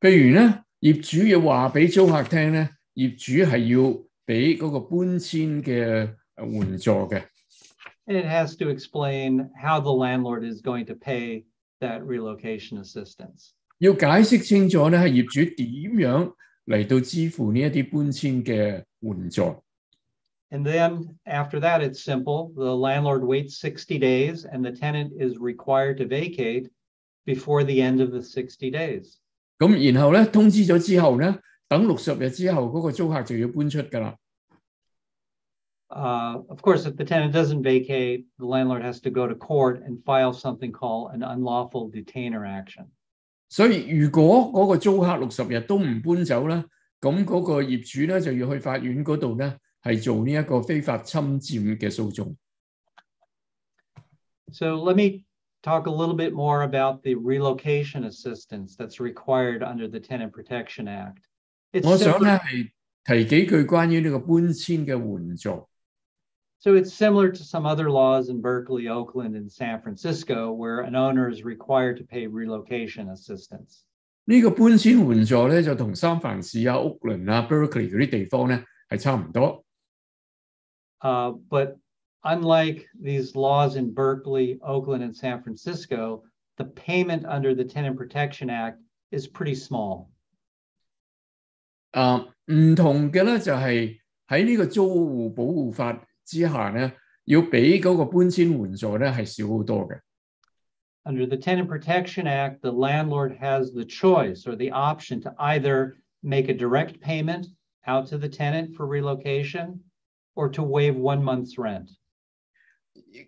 譬如咧，业主要话俾租客听咧，业主系要俾嗰个搬迁嘅诶援助嘅。 And it has to explain how the landlord is going to pay that relocation assistance. 要解释清楚咧，系业主点样嚟到支付呢一啲搬迁嘅援助。 And then after that, it's simple. The landlord waits 60 days and the tenant is required to vacate before the end of the 60 days. 咁然后咧通知咗之后咧，等六十日之后，嗰、个租客就要搬出㗎啦。 Uh, of course, if the tenant doesn't vacate, the landlord has to go to court and file something called an unlawful detainer action. 所以如果嗰个租客六十日都唔搬走咧，咁嗰个业主咧就要去法院嗰度咧 係做呢一個非法侵佔嘅訴訟。 So let me talk a little bit more about the relocation assistance that's required under the Tenant Protection Act. It's 我想 similar- 咧係提幾句關於呢個搬遷嘅援助。 So it's similar to some other laws in Berkeley, Oakland, and San Francisco, where an owner is required to pay relocation assistance. 呢、個搬遷援助咧就同三藩市啊、屋倫啊、Berkeley 嗰啲地方咧係差唔多。 Uh, but unlike these laws in Berkeley, Oakland, and San Francisco, the payment under the Tenant Protection Act is pretty small. 啊，唔同嘅咧就系喺呢个租户保护法之下咧，要俾嗰个搬迁援助咧系少好多嘅。 Under the Tenant Protection Act, the landlord has the choice or the option to either make a direct payment out to the tenant for relocation or to waive one month's rent.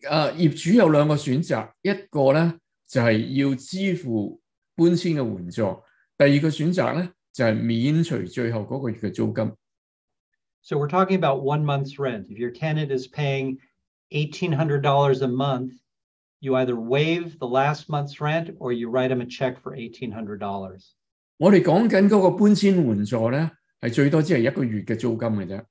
啊，业主有两个选择，一个咧就系、要支付搬迁嘅援助，第二个选择咧就系、免除最后嗰个月嘅租金。 So we're talking about one month's rent. If your tenant is paying $1,800 a month, you either waive the last month's rent or you write them a check for $1,800. 我哋讲紧嗰个搬迁援助咧，系最多只系一个月嘅租金嘅啫。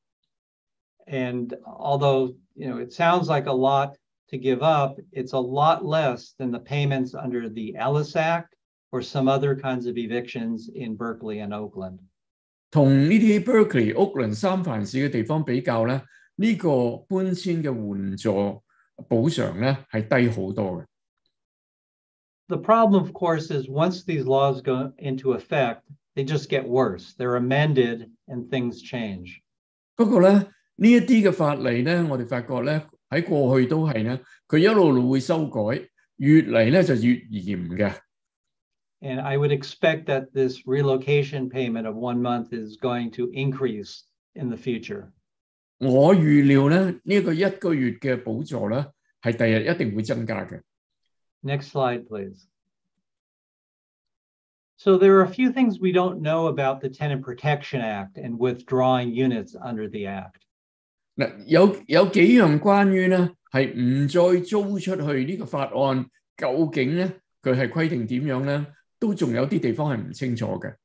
And although, you know, it sounds like a lot to give up, it's a lot less than the payments under the Ellis Act or some other kinds of evictions in Berkeley and Oakland. 同呢啲 Berkeley、屋伦、三藩市嘅地方比较咧，呢、个搬迁嘅援助补偿咧系低好多嘅。 The problem, of course, is once these laws go into effect, they just get worse. They're amended and things change. 不过咧， 呢一啲嘅法例咧，我哋發覺咧喺過去都係咧，佢一路路會修改，越嚟咧就越嚴嘅。 And I would expect that this relocation payment of one month is going to increase in the future. 我預料咧呢一、個一個月嘅補助咧，係第日一定會增加嘅。 Next slide, please. So there are a few things we don't know about the Tenant Protection Act and withdrawing units under the act. 嗱，有有幾樣關於咧係唔再租出去呢個法案，究竟咧佢係規定點樣咧，都仲有啲地方係唔清楚嘅。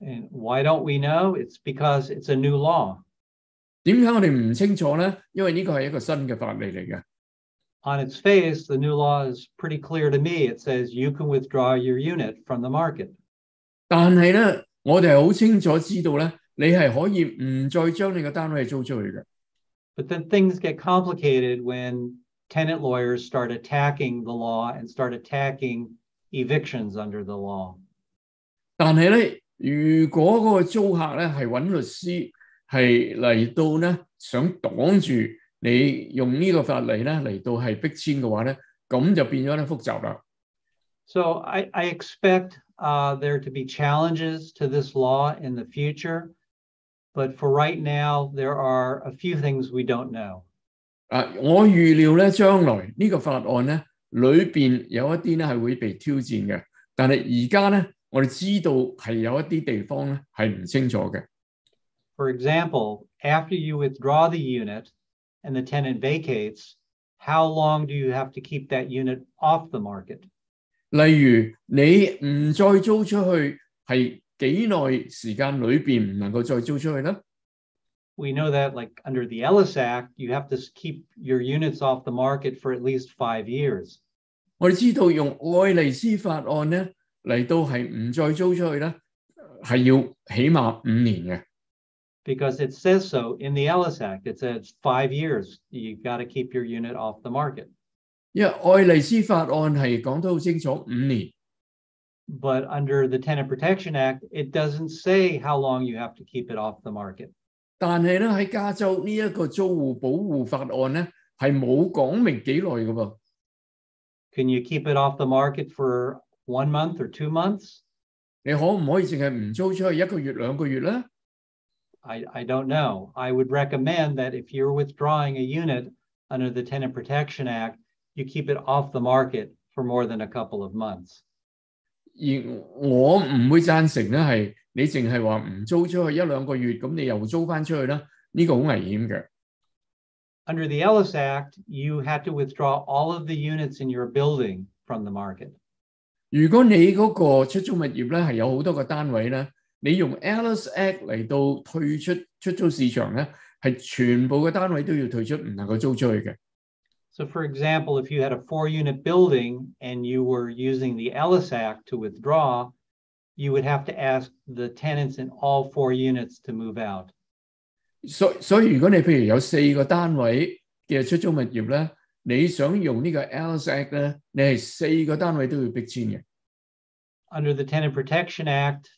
And why don't we know? It's because it's a new law. 點解我哋唔清楚咧？因為呢個係一個新嘅法例嚟嘅。 On its face, the new law is pretty clear to me. It says you can withdraw your unit from the market. 但係咧，我哋係好清楚知道咧，你係可以唔再將你個單位租出去嘅。 But then things get complicated when tenant lawyers start attacking the law and start attacking evictions under the law. 但系咧，如果嗰个租客咧系揾律师系嚟到咧，想挡住你用呢个法例咧嚟到系逼迁嘅话咧，咁就变咗咧复杂啦。 So I, I expect uh, there to be challenges to this law in the future. But for right now, there are a few things we don't know. 啊，我预料咧将来呢个法案咧里边有一啲咧系会被挑战嘅，但系而家咧我哋知道系有一啲地方咧系唔清楚嘅。 For example, after you withdraw the unit and the tenant vacates, how long do you have to keep that unit off the market? 例如你唔再租出去，系 幾耐時間裏邊唔能夠再租出去咧？ We know that, like under the Ellis Act, you have to s- keep your units off the market for at least five years. 我哋知道用愛麗絲法案咧嚟到係唔再租出去咧，係要起碼五年嘅。 Because it says so in the Ellis Act. It says five years, you've got to keep your unit off the market. 因為愛麗絲法案係講得好清楚，五年。 But under the Tenant Protection Act, it doesn't say how long you have to keep it off the market. 但系咧喺加州呢一个租户保护法案咧系冇讲明几耐嘅噃。 Can you keep it off the market for one month or two months? 你可唔可以净系唔租出去一个月两个月咧？ I, I don't know. I would recommend that if you're withdrawing a unit under the Tenant Protection Act, you keep it off the market for more than a couple of months. 而我唔會贊成咧係你淨係話唔租出去一兩個月，咁你又租翻出去啦，呢、個好危險嘅。 Under the Ellis Act, you had to withdraw all of the units in your building from the market. 如果你嗰個出租物業咧係有好多個單位咧，你用 Alice Act 嚟到退出出租市場咧，係全部嘅單位都要退出，唔能夠租出去嘅。 So, for example, if you had a four unit building and you were using the Ellis Act to withdraw, you would have to ask the tenants in all four units to move out. 所所以如果你譬如有四个单位嘅出租物业咧，你想用呢个 Alice Act 咧，你系四个单位都要逼迁嘅。 Under the Tenant Protection Act,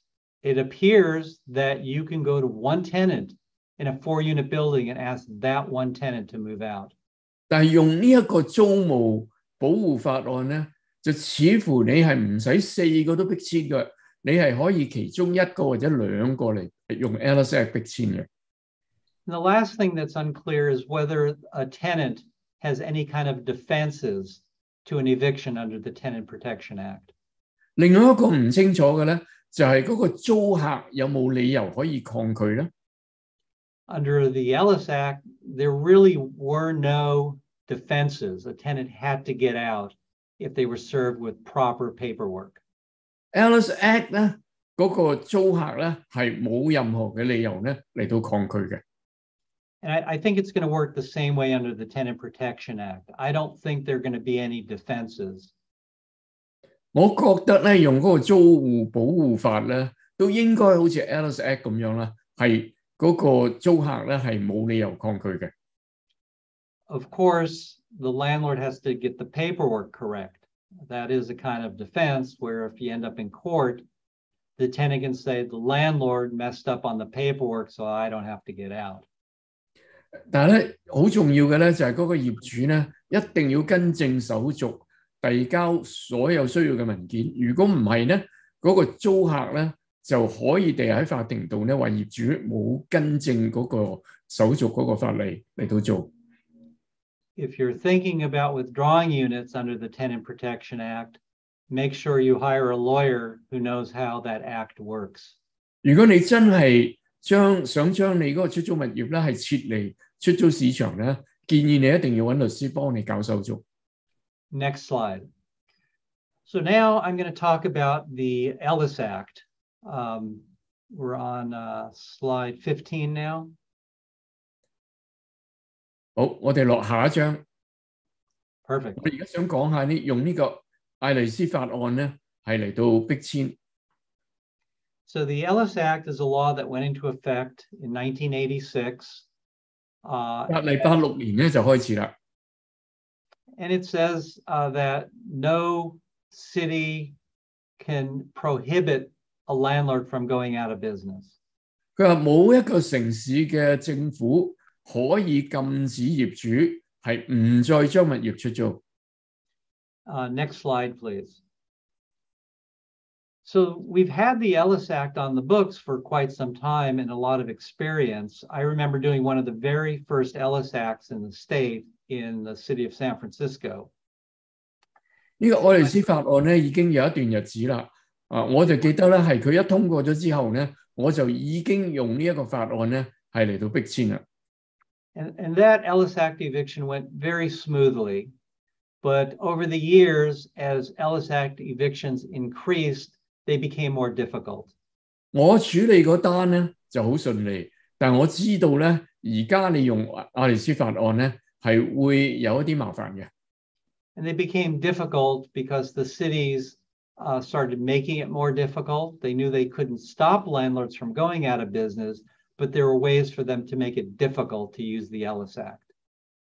it appears that you can go to one tenant in a four unit building and ask that one tenant to move out. 但係用呢一個租務保護法案咧，就似乎你係唔使四個都逼遷嘅，你係可以其中一個或者兩個嚟用 Alice Act 逼遷嘅。 And the last thing that's unclear is whether a tenant has any kind of defenses to an eviction under the Tenant Protection Act. 另外一個唔清楚嘅咧，就係、嗰個租客有冇理由可以抗拒咧？ Under the Ellis Act, there really were no defenses. A tenant had to get out if they were served with proper paperwork. Alice Act 咧，嗰、个租客咧系冇任何嘅理由咧嚟到抗拒嘅。 And I, I think it's going to work the same way under the Tenant Protection Act. I don't think there are going to be any defenses. 我觉得咧用嗰个租户保护法咧，都应该好似 Alice Act 咁样啦，系 嗰個租客咧係冇理由抗拒嘅。 Of course, the landlord has to get the paperwork correct. That is a kind of defense where if you end up in court, the tenant can say the landlord messed up on the paperwork, so I don't have to get out. 但係咧好重要嘅咧就係嗰個業主咧一定要跟正手續，遞交所有需要嘅文件。如果唔係咧，嗰、個租客咧 就可以地喺法庭度咧話業主冇跟正嗰個手續嗰個法例嚟到做。 If you're thinking about withdrawing units under the Tenant Protection Act, make sure you hire a lawyer who knows how that act works. 如果你真係將想將你嗰個出租物業咧係撤離出租市場咧，建議你一定要揾律師幫你搞手續。 Next slide. So now I'm going to talk about the Ellis Act. Um, we're on uh, slide 15 now. 好，我哋落下一章。 Perfect. 我而家想讲下呢，用呢个艾利斯法案咧，系嚟到逼迁。 So the Ellis Act is a law that went into effect in 1986. Uh, 法例八六年咧就开始啦。 and it says uh, that no city can prohibit a landlord from going out of business. 佢话冇一个城市嘅政府可以禁止业主系唔再将物业出租。 Uh, next slide, please. So we've had the Ellis Act on the books for quite some time and a lot of experience. I remember doing one of the very first Ellis Acts in the state in the city of San Francisco. 呢个爱丽丝法案咧已经有一段日子啦。 啊，我就記得咧係佢一通過咗之後咧，我就已經用呢一個法案咧係嚟到逼遷啦。 And, and that Ellis Act eviction went very smoothly. But over the years, as Ellis Act evictions increased, they became more difficult. 我處理嗰單咧就好順利，但我知道咧而家你用愛麗絲法案咧係會有一啲麻煩嘅。 And they became difficult because the cities uh, started making it more difficult. They knew they couldn't stop landlords from going out of business, but there were ways for them to make it difficult to use the Ellis Act.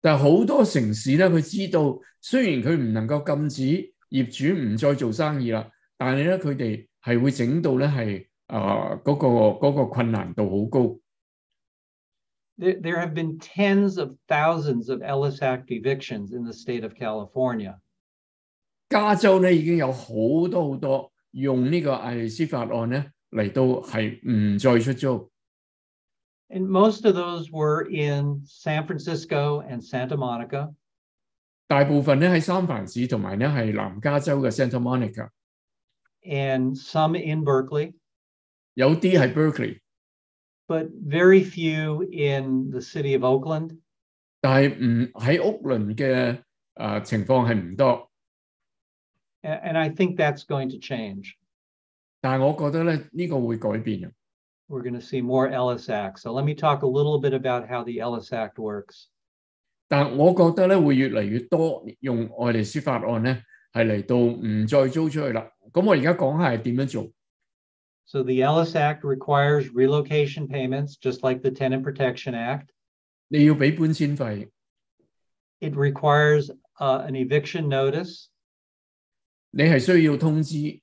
但系好多城市咧，佢知道虽然佢唔能够禁止业主唔再做生意啦，但系咧佢哋系会整到咧系啊嗰个嗰个困难度好高。 There, there have been tens of thousands of Ellis Act evictions in the state of California. 加州咧已經有好多好多用呢個艾利斯法案咧嚟到係唔再出租， And most of those were in San Francisco and Santa Monica. 大部分咧喺三藩市同埋咧係南加州嘅 Santa Monica， and some in Berkeley, 有啲係 Berkeley， but very few in the city of Oakland. 但係唔喺屋倫嘅啊情況係唔多。 A- And I think that's going to change. 但系我觉得咧呢、个会改变嘅。 We're going to see more Ellis Act. So let me talk a little bit about how the Ellis Act works. 但我觉得咧会越嚟越多用爱丽丝法案咧系嚟到唔再租出去啦。咁我而家讲下系点样做。 So the Ellis Act requires relocation payments, just like the Tenant Protection Act. 你要俾搬迁费， It requires uh, an eviction notice, 你系需要通知，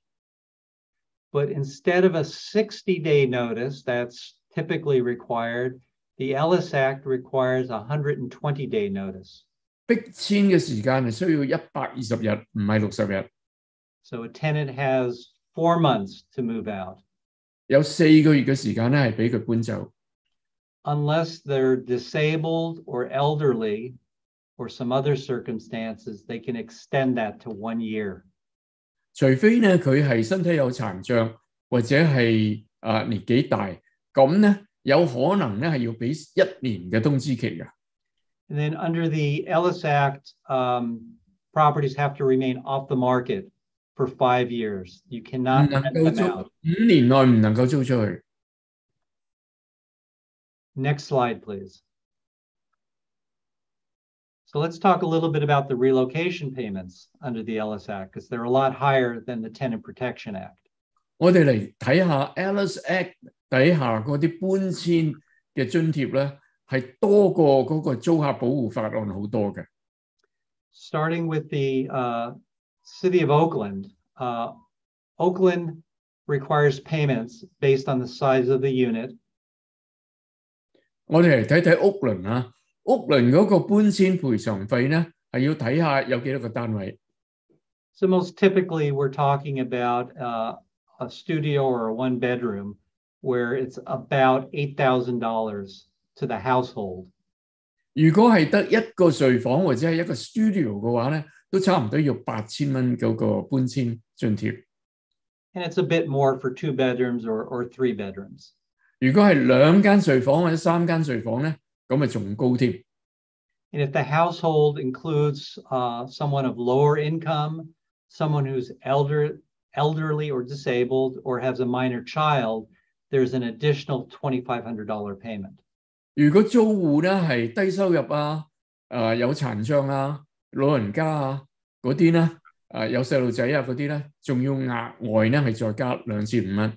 but instead of a 60 day notice that's typically required, the Ellis Act requires a 120 day notice. 逼迁嘅时间系需要一百二十日，唔系六十日。 So a tenant has four months to move out. 有四个月嘅时间咧系俾佢搬走， Unless they're disabled or elderly or some other circumstances, they can extend that to one year. 除非咧佢係身體有殘障或者係啊、年紀大，咁咧有可能咧係要俾一年嘅通知期嘅。 And then under the Ellis Act, um, properties have to remain off the market for five years. You 唔 cannot 能 rent 夠 them 租 out. 五年內唔能夠租出去。 Next slide, please. So let's talk a little bit about the relocation payments under the Ellis Act, because they're a lot higher than the Tenant Protection Act. 我哋嚟睇下 Alice Act 底下嗰啲搬迁嘅津贴咧，系多过嗰个租客保护法案好多嘅。 starting with the uh, city of Oakland. Uh, Oakland requires payments based on the size of the unit. 我哋嚟睇睇屋伦啊， 屋鄰嗰個搬遷賠償費咧，係要睇下有幾多個單位。 So most typically, we're talking about uh, a studio or a one bedroom where it's about eight thousand dollars to the household. 如果係得一個睡房或者係一個 studio 嘅話咧，都差唔多要八千蚊嗰個搬遷津貼。 And it's a bit more for two bedrooms or, or three bedrooms. 如果係兩間睡房或者三間睡房咧， 咁咪仲高添。 And if the household includes uh, someone of lower income, someone who's elder, elderly or disabled, or has a minor child, there's an additional $2,500 payment. 如果租戶咧係低收入啊、誒、有殘障啊、老人家啊嗰啲咧，誒、有細路仔啊嗰啲咧，仲要額外咧係再加兩千五蚊。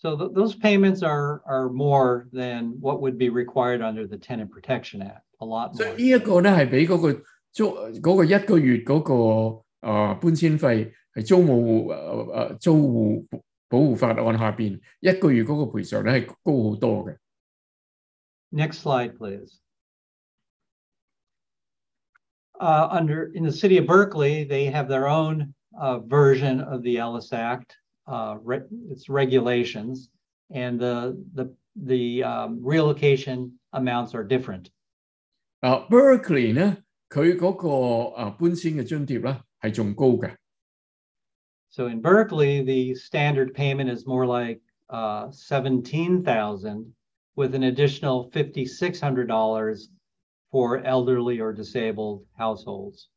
So th- those payments are, are more than what would be required under the Tenant Protection Act, a lot 所 more. 以呢一个咧系比嗰个租嗰、个一个月嗰、个诶、搬迁费系租务诶诶、租户保护法案下边一个月嗰个赔偿咧系高好多嘅。 Next slide, please. Uh, under, in the city of Berkeley, they have their own uh, version of the Ellis Act, uh, re- its regulations, and the, the, the um, relocation amounts are different. 啊，Berkeley 咧，佢嗰个诶搬迁嘅津贴咧系仲高嘅。 So in Berkeley, the standard payment is more like uh, 17,000 with an additional $5,600 for elderly or disabled households.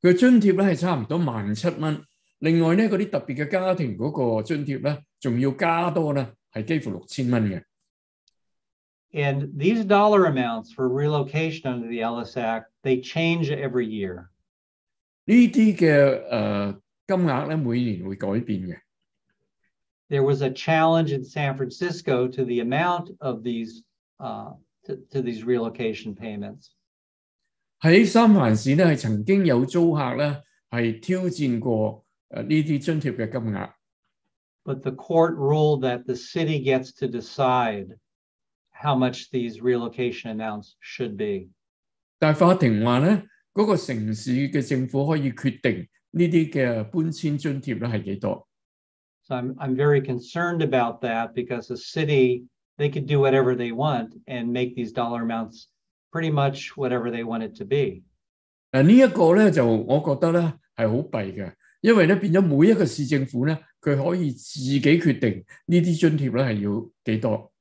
佢津贴咧系差唔多万七蚊。 另外咧，嗰啲特別嘅家庭嗰個津貼咧，仲要加多咧，係幾乎六千蚊嘅。 And these dollar amounts for relocation under the Ellis Act, they change every year. 呢啲嘅誒金額咧，每年會改變嘅。 There was a challenge in San Francisco to the amount of these uh, to, to these relocation payments. 喺三藩市咧，係曾經有租客咧係挑戰過誒 呢啲津贴嘅金额， But the court ruled that the city gets to decide how much these relocation amounts should be. 但系法庭话咧，嗰、个城市嘅政府可以决定呢啲嘅搬迁津贴咧系几多。 So I'm, I'm very concerned about that because the city, they could do whatever they want and make these dollar amounts pretty much whatever they want it to be. 嗱呢一个咧就我觉得咧系好弊嘅， 因為咧變咗每一個市政府咧，佢可以自己決定呢啲津貼咧係要幾多。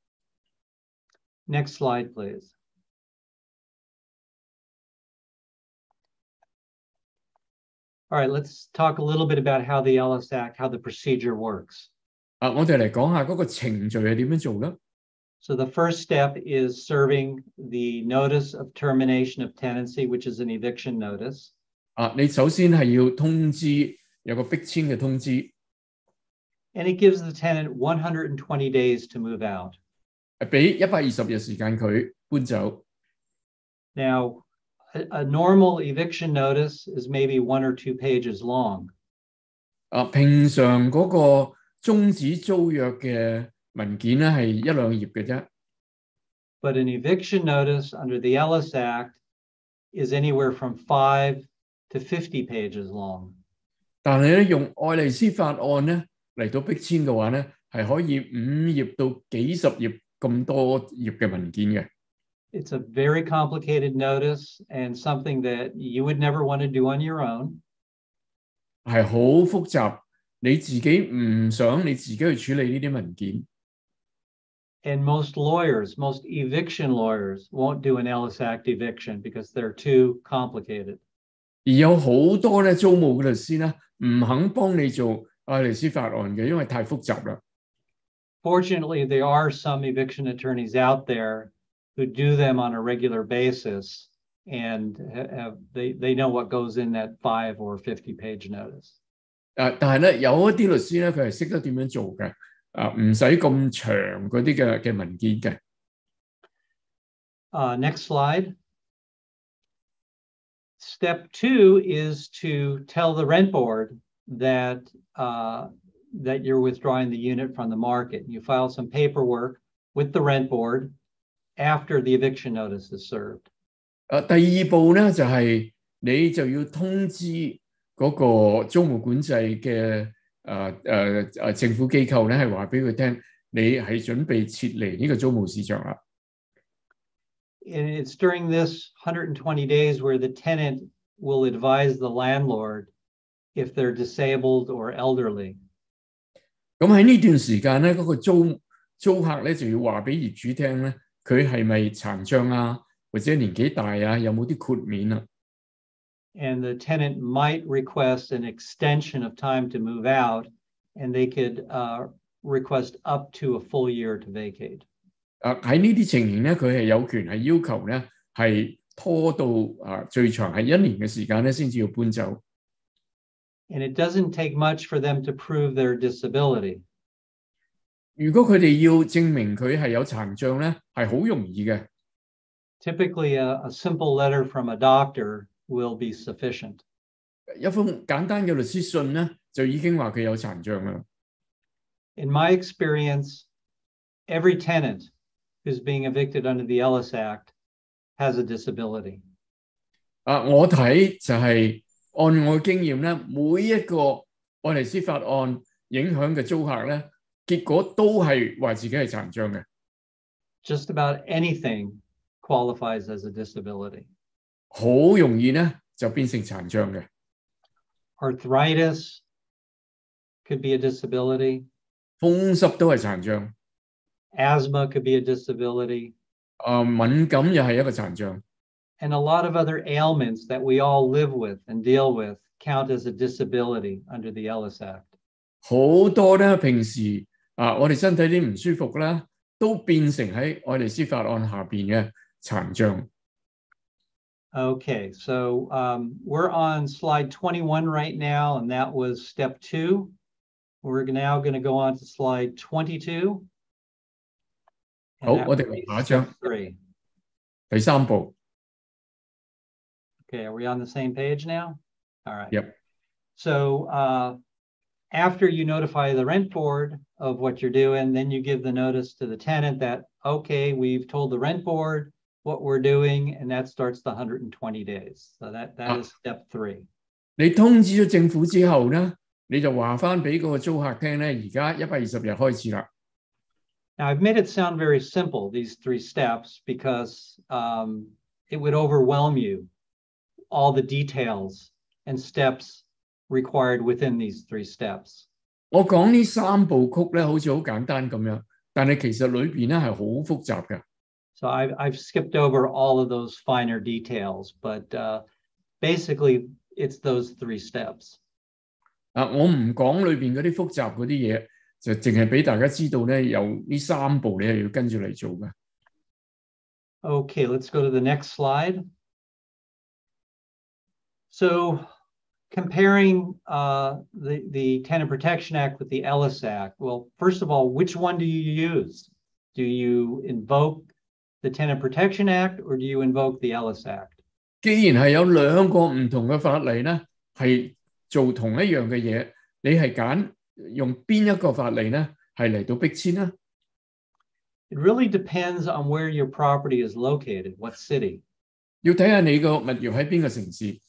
Next slide, please. All right, let's talk a little bit about how the Ellis Act, how the procedure works. 啊，我哋嚟講下嗰個程序係點樣做啦。 So the first step is serving the notice of termination of tenancy, which is an eviction notice. 啊，你首先係要通知 有个逼迁嘅通知， And it gives the tenant 120 days to move out. 系俾一百二十日时间佢搬走。 Now, a, a normal eviction notice is maybe one or two pages long. 啊，平常嗰个终止租约嘅文件咧系一两页嘅啫。 But an eviction notice under the Ellis Act is anywhere from five to 50 pages long. 但係咧用愛麗絲法案咧嚟到逼遷嘅話咧，係可以五頁到幾十頁咁多頁嘅文件嘅。 It's a very complicated notice and something that you would never want to do on your own. 係好複雜，你自己唔想你自己去處理呢啲文件。 And most lawyers, most eviction lawyers won't do an Ellis Act eviction because they're too complicated. 而有好多咧租務嘅律師咧，唔肯幫你做愛麗絲法案嘅，因為太複雜啦。 Fortunately, there are some eviction attorneys out there who do them on a regular basis and ha- have, they, they know what goes in that five or 50 page notice. 誒、但係咧有一啲律師咧，佢係識得點樣做嘅，誒唔使咁長嗰啲嘅嘅文件嘅。 Uh, next slide. Step two is to tell the rent board that uh, that you're withdrawing the unit from the market. You file some paperwork with the rent board after the eviction notice is served. 诶第二步咧就系、你就要通知嗰个租务管制嘅诶诶诶政府机构咧，系话俾佢听，你系准备撤离呢个租务市场啦。 And it's during this 120 days where the tenant will advise the landlord if they're disabled or elderly. 咁喺呢段时间咧，嗰、个租租客咧就要话俾业主听咧，佢系咪残障啊，或者年纪大啊，有冇啲豁免啊？ And the tenant might request an extension of time to move out, and they could uh, request up to a full year to vacate. 啊喺呢啲情形咧，佢係有權係要求咧係拖到啊最長係一年嘅時間咧，先至要搬走。 And it doesn't take much for them to prove their disability. 如果佢哋要證明佢係有殘障咧，係好容易嘅。 Typically, a, a simple letter from a doctor will be sufficient. 一封簡單嘅律師信咧，就已經話佢有殘障啦。 In my experience, every tenant who's being evicted under the Ellis Act has a disability. 啊，我睇就系按我嘅经验咧，每一个爱丽丝法案影响嘅租客咧，结果都系话自己系残障嘅。 Just about anything qualifies as a disability. 好容易咧就变成残障嘅。 Arthritis could be a disability. 风湿都系残障， Asthma could be a disability. 啊敏感又系一个残障， And a lot of other ailments that we all live with and deal with count as a disability under the Ellis Act. 好多咧平时啊我哋身体啲唔舒服啦，都变成喺爱丽丝法案下边嘅残障。 Okay, so um, we're on slide 21 right now, and that was step two. We're now going to go on to slide 22. and 好， that 我哋 would be 下一张 step Three. 第三步， Okay, are we on the same page now? All right. Yep. So uh, after you notify the rent board of what you're doing, then you give the notice to the tenant that, okay, we've told the rent board what we're doing, and that starts the 120 days. So that, that Ah. is step three. 你通知咗政府之后咧，你就话翻俾嗰个租客听咧，而家一百二十日开始啦。 Now, I've made it sound very simple, these three steps, because um, it would overwhelm you, all the details and steps required within these three steps. 我讲呢三部曲咧，好似好简单咁样，但系其实里边咧系好复杂嘅。 So I've, I've skipped over all of those finer details, but uh, basically it's those three steps. 啊，我唔讲里边嗰啲复杂嗰啲嘢， 就淨係俾大家知道咧，有呢三步你係要跟住嚟做嘅。 Okay, let's go to the next slide. So comparing uh, the, the Tenant Protection Act with the Ellis Act, well, first of all, which one do you use? Do you invoke the Tenant Protection Act or do you invoke the Ellis Act? 既然係有兩個唔同嘅法例咧，係做同一樣嘅嘢，你係揀 用边一个法例咧，系嚟到逼迁咧？ It really depends on where your property is located, what city. 要睇下你个物业喺边个城市。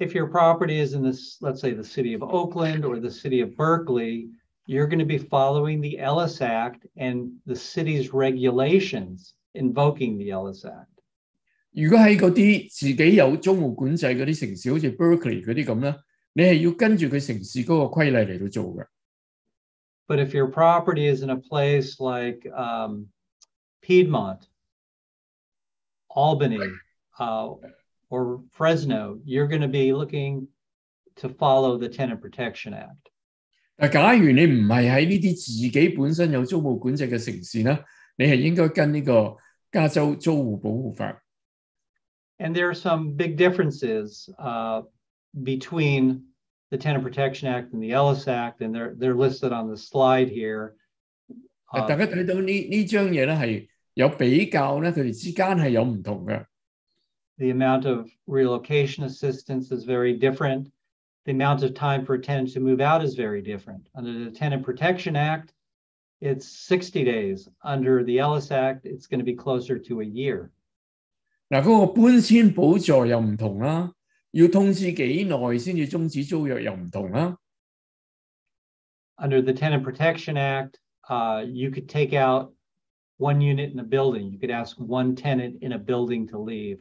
if your property is in this, let's say the city of Oakland or the city of Berkeley, you're going to be following the Ellis Act and the city's regulations invoking the Ellis Act. 如果喺嗰啲自己有租务管制嗰啲城市，好似 Berkeley 嗰啲咁咧， 你系要跟住佢城市嗰个规例嚟到做嘅。 But if your property is in a place like um, Piedmont, Albany, uh, or Fresno, you're going to be looking to follow the Tenant Protection Act. 但假如你唔系喺呢啲自己本身有租务管制嘅城市咧，你系应该跟呢个加州租户保护法。 And there are some big differences uh, between the Tenant Protection Act and the Ellis Act, and they're they're listed on the slide here. 大家睇到呢呢张嘢咧系有比较咧，佢哋之间系有唔同嘅。 The amount of relocation assistance is very different. The amount of time for a tenant to move out is very different. Under the Tenant Protection Act, it's 60 days. Under the Ellis Act, it's going to be closer to a year. 嗱，嗰个搬迁补助又唔同啦， 要通知幾耐先至終止租約又唔同啦。 Under the Tenant Protection Act, uh, you could take out one unit in a building. You could ask one tenant in a building to leave.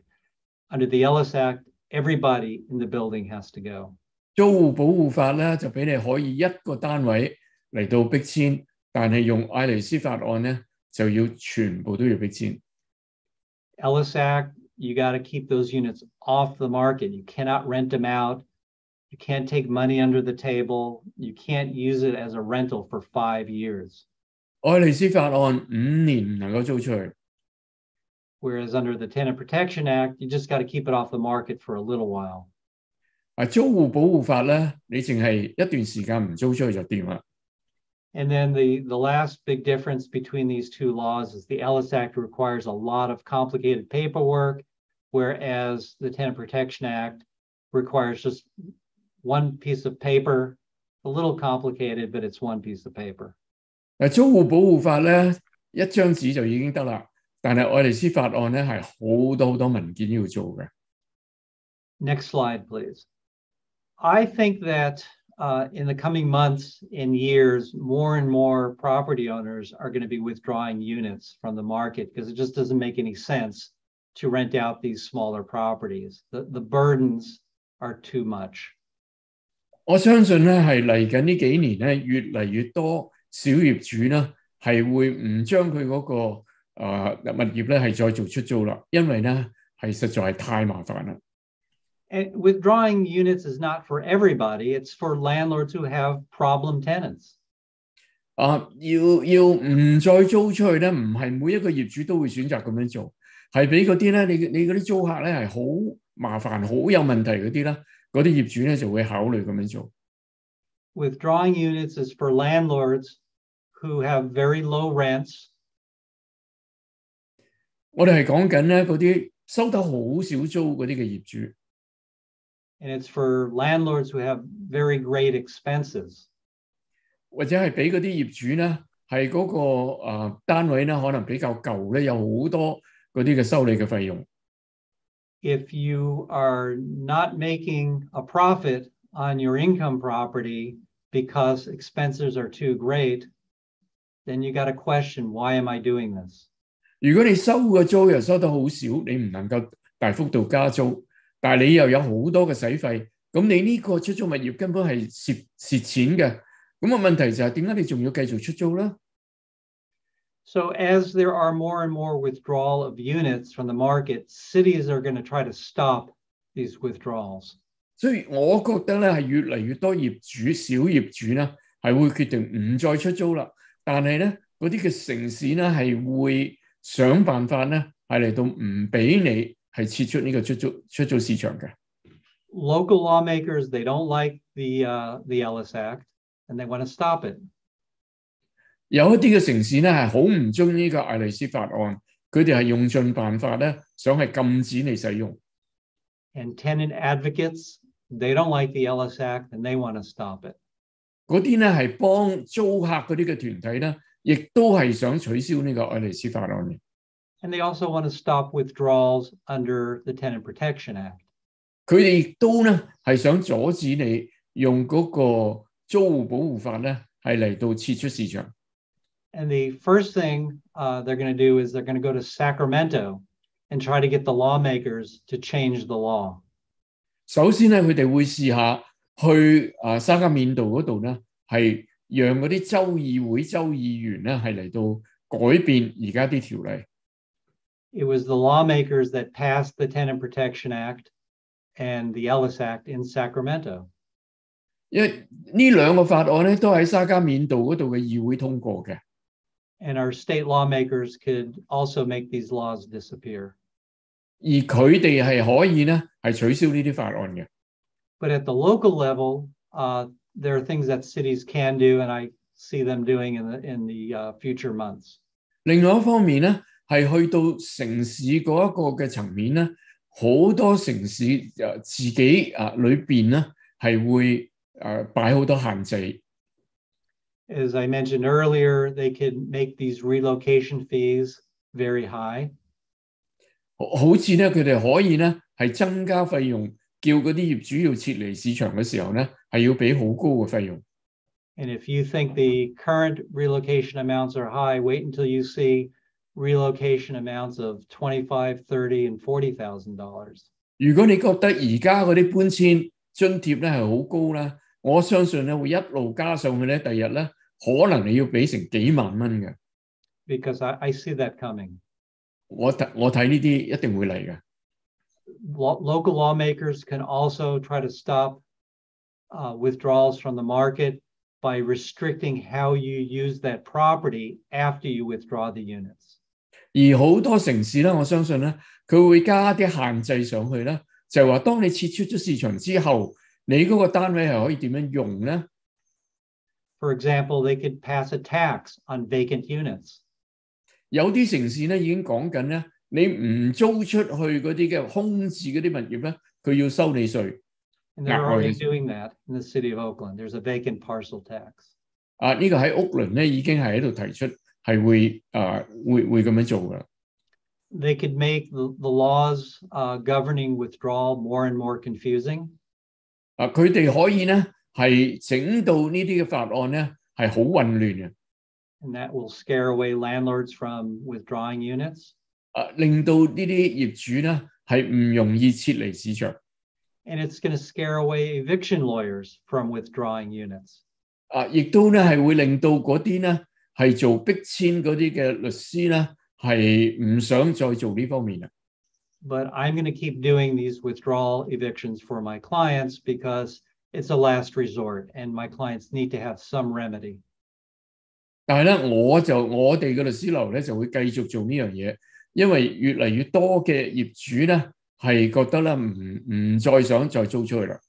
Under the Ellis Act, everybody in the building has to go. 租戶保護法咧就俾你可以一個單位嚟到逼遷，但係用愛麗絲法案咧就要全部都要逼遷。 Ellis Act, you got to keep those units off the market. You cannot rent them out. You can't take money under the table. You can't use it as a rental for five years. 爱丽丝法案五年唔能够租出去， Whereas under the Tenant Protection Act, you just got to keep it off the market for a little while. 啊租户保护法咧，你净系一段时间唔租出去就掂啦。 And then the, the last big difference between these two laws is the Ellis Act requires a lot of complicated paperwork, whereas the Tenant Protection Act requires just one piece of paper, a little complicated, but it's one piece of paper. 嗱租户保护法咧一张纸就已经得啦，但系爱丽丝法案咧系好多好多文件要做嘅。 Next slide, please. I think that uh, in the coming months and years, more and more property owners are going to be withdrawing units from the market because it just doesn't make any sense to rent out these smaller properties. The, the burdens are too much. 我相信咧系嚟紧呢几年咧，越嚟越多小业主咧系会唔将佢嗰个诶、呃物业咧系再做出租啦，因为咧系实在系太麻烦啦。 And withdrawing units is not for everybody, it's for landlords who have problem tenants. 啊，要要唔再租出去咧，唔系每一个业主都会选择咁样做，系俾嗰啲咧，你你嗰啲租客咧系好麻烦、好有问题嗰啲咧，嗰啲业主咧就会考虑咁样做。 Withdrawing units is for landlords who have very low rents 我哋系讲紧咧嗰啲收得好少租嗰啲嘅业主， and it's for landlords who have very great expenses. 或者系俾嗰啲业主咧系嗰个诶、呃、单位咧可能比较旧咧，有好多嗰啲嘅修理嘅费用。 If you are not making a profit on your income property because expenses are too great, then you got to question why am I doing this? 如果你收嘅租又收得好少，你唔能够大幅度加租， 但係你又有好多嘅使費，咁你呢個出租物業根本係蝕蝕錢嘅。咁個問題就係點解你仲要繼續出租咧？ So as there are more and more withdrawal of units from the market, cities are going to try to stop these withdrawals. 所以我覺得咧係越嚟越多業主、小業主咧係會決定唔再出租啦。但係咧嗰啲嘅城市咧係會想辦法咧係嚟到唔俾你 係撤出呢個出租出租市場嘅。 Local lawmakers, they don't like the uh, the Ellis Act and they want to stop it. 有一啲嘅城市咧係好唔中意呢個艾麗斯法案，佢哋係用盡辦法咧想係禁止你使用。 And tenant advocates, they don't like the Ellis Act and they want to stop it. 嗰啲咧係幫租客嗰啲嘅團體咧，亦都係想取消呢個愛麗絲法案嘅。 And they also want to stop withdrawals under the Tenant Protection Act. 佢哋亦都咧系想阻止你用嗰个租户保护法咧系嚟到撤出市场。 And the first thing uh, they're going to do is they're going to go to Sacramento and try to get the lawmakers to change the law. 首先咧，佢哋会试下去啊沙加缅度嗰度咧，系让嗰啲州议会、州议员咧系嚟到改变而家啲条例。 It was the lawmakers that passed the Tenant Protection Act and the Ellis Act in Sacramento. 因为呢两个法案咧都喺沙加缅度嗰度嘅议会通过嘅。 And our state lawmakers could also make these laws disappear. 而佢哋系可以咧系取消呢啲法案嘅。 But at the local level, uh, there are things that cities can do, and I see them doing in the in the uh, future months. 另外一方面咧， 係去到城市嗰一個嘅層面咧，好多城市誒自己啊裏邊咧係會誒擺好多限制。 As I mentioned earlier, they could make these relocation fees very high. 好好似咧佢哋可以咧係增加費用，叫嗰啲業主要撤離市場嘅時候咧，係要俾好高嘅費用。 And if you think the current relocation amounts are high, wait until you see relocation amounts of 25, 30, and $40,000. 如果你觉得而家嗰啲搬迁津贴咧系好高啦，我相信咧会一路加上去咧，第日咧可能你要俾成几万蚊嘅。 Because I, I see that coming. 我睇我睇呢啲一定会嚟嘅。 Lo- local lawmakers can also try to stop uh, withdrawals from the market by restricting how you use that property after you withdraw the units. 而好多城市咧，我相信咧，佢會加啲限制上去啦，就係話當你撤出咗市場之後，你嗰個單位係可以點樣用咧？ For example, they could pass a tax on vacant units. 有啲城市咧已經講緊咧，你唔租出去嗰啲嘅空置嗰啲物業咧，佢要收你稅。 And they're Yeah, already right. doing that in the city of Oakland. There's a vacant parcel tax. 啊，呢、個喺屋倫咧已經係喺度提出 係會啊會會咁樣做噶啦。 They could make the, the laws uh, governing withdrawal more and more confusing. 啊，佢哋可以咧係整到呢啲嘅法案咧係好混亂嘅。 And that will scare away landlords from withdrawing units. 啊，令到呢啲業主咧係唔容易撤離市場。 And it's going to scare away eviction lawyers from withdrawing units. 啊，亦都咧係會令到嗰啲咧 係做逼遷嗰啲嘅律師咧係唔想再做呢方面啊。 But I'm going to keep doing these withdrawal evictions for my clients because it's a last resort and my clients need to have some remedy. 但係咧，我就我哋嘅律師樓咧就會繼續做呢樣嘢，因為越嚟越多嘅業主咧係覺得咧唔唔再想再租出去啦。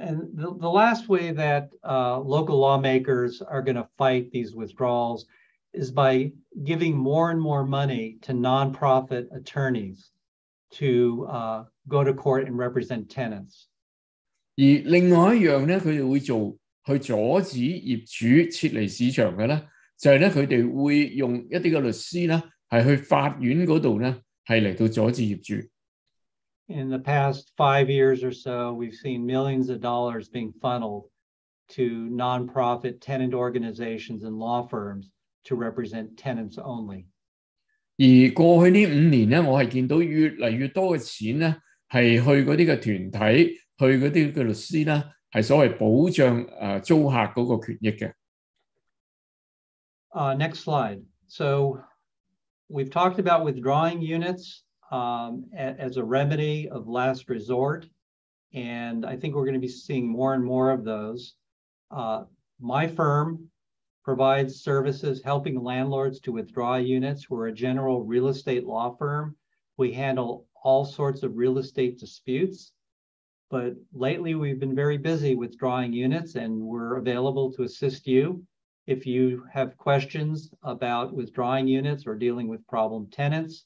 And the, the last way that uh, local lawmakers are going to fight these withdrawals is by giving more and more money to nonprofit attorneys to uh, go to court and represent tenants. 而另外一样咧，佢哋会做去阻止业主撤离市场嘅咧，就系咧佢哋会用一啲嘅律师咧，系去法院嗰度咧，系嚟到阻止业主。 In the past five years or so, we've seen millions of dollars being funneled to nonprofit tenant organizations and law firms to represent tenants only. 而过去呢五年咧，我系见到越嚟越多嘅钱咧，系去嗰啲嘅团体，去嗰啲嘅律师咧，系所谓保障诶租客嗰个权益嘅。 Uh, next slide. So we've talked about withdrawing units um, as a remedy of last resort. And I think we're going to be seeing more and more of those. Uh, my firm provides services helping landlords to withdraw units. We're a general real estate law firm. We handle all sorts of real estate disputes. But lately, we've been very busy withdrawing units, and we're available to assist you. If you have questions about withdrawing units or dealing with problem tenants,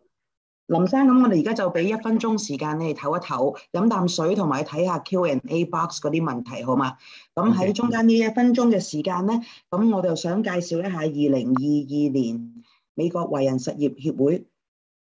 林生，咁我哋而家就俾一分鐘時間你哋唞一唞，飲啖水同埋睇下 Q&A box 嗰啲問題，好嘛？咁喺 OK 中間呢一分鐘嘅時間咧，咁我就想介紹一下二零二二年美國華人實業協會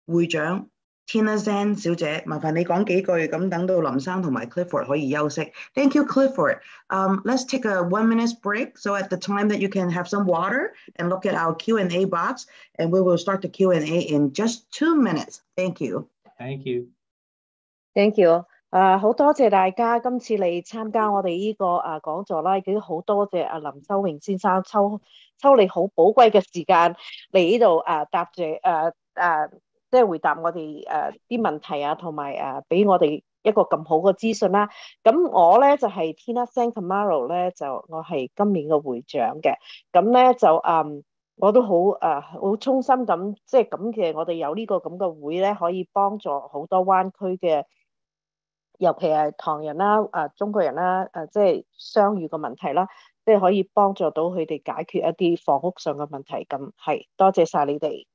會長 Tina Zan 小姐，麻煩你講幾句，咁等到林生同埋 Clifford 可以休息。Thank you, Clifford. Um, let's take a one minute break. So at the time that you can have some water and look at our Q&A box, and we will start the Q&A in just two minutes. Thank you. Thank you. Thank you。誒好多謝大家今次嚟參加我哋呢個誒講座啦，亦都好多謝阿林周榮先生抽抽你好寶貴嘅時間嚟呢度誒答住誒誒， 即係回答我哋誒啲問題啊，同埋誒俾我哋一個咁好嘅資訊啦。咁我咧就係、Tina San Camaro 咧，就我係今年嘅會長嘅。咁咧就誒。我都好誒，好、衷心咁，即係咁嘅。我哋有呢個咁嘅會咧，可以幫助好多灣區嘅 尤其係唐人啦、誒、中國人啦、誒、即係相遇嘅問題啦，即係可以幫助到佢哋解決一啲房屋上嘅問題。咁係多謝晒你哋。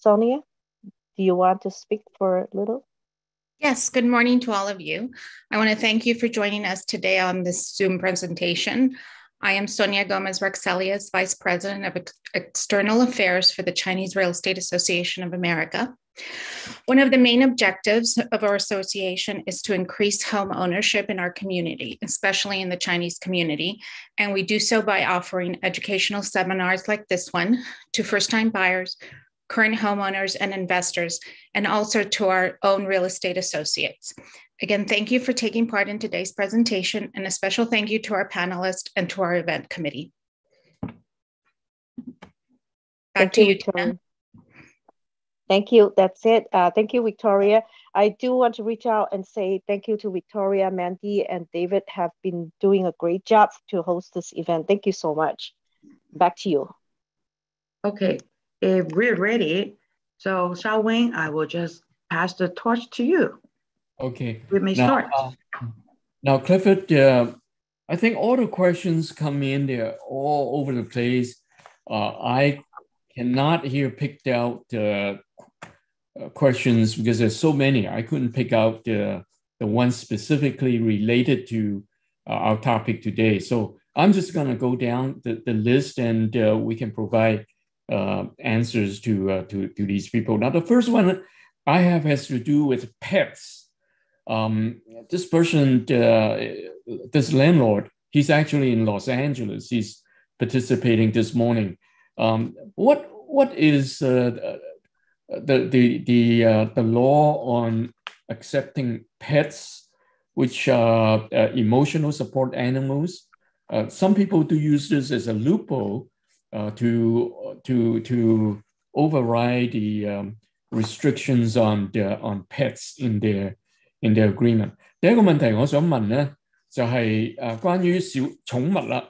Sonia, do you want to speak for a little? Yes, good morning to all of you. I want to thank you for joining us today on this Zoom presentation. I am Sonia Gomez Rexelius, Vice President of Ex- External Affairs for the Chinese Real Estate Association of America. One of the main objectives of our association is to increase home ownership in our community, especially in the Chinese community. And we do so by offering educational seminars like this one to first time buyers, current homeowners, and investors, and also to our own real estate associates. Again, thank you for taking part in today's presentation, and a special thank you to our panelists and to our event committee. Back Thank to you, you, Victoria. Tina. Thank you. That's it. Uh, thank you, Victoria. I do want to reach out and say thank you to Victoria, Mandy, and David have been doing a great job to host this event. Thank you so much. Back to you. Okay, if we're ready, so Sau-Wing, I will just pass the torch to you. Okay. We may Now, start. uh, now, Clifford, uh, I think all the questions come in there all over the place. Uh, I cannot here pick out uh, uh, questions because there's so many. I couldn't pick out the the ones specifically related to uh, our topic today. So I'm just going to go down the, the list and uh, we can provide uh, answers to, uh, to to these people. Now, the first one I have has to do with pets um, this person, uh, this landlord, he's actually in Los Angeles. He's participating this morning. Um, what what is uh, the the the uh, the law on accepting pets, which are emotional support animals? Uh, some people do use this as a loophole uh, to to to override the um, restrictions on the on pets in their in their agreement。第一個問題我想問咧，就係、誒關於小寵物啦。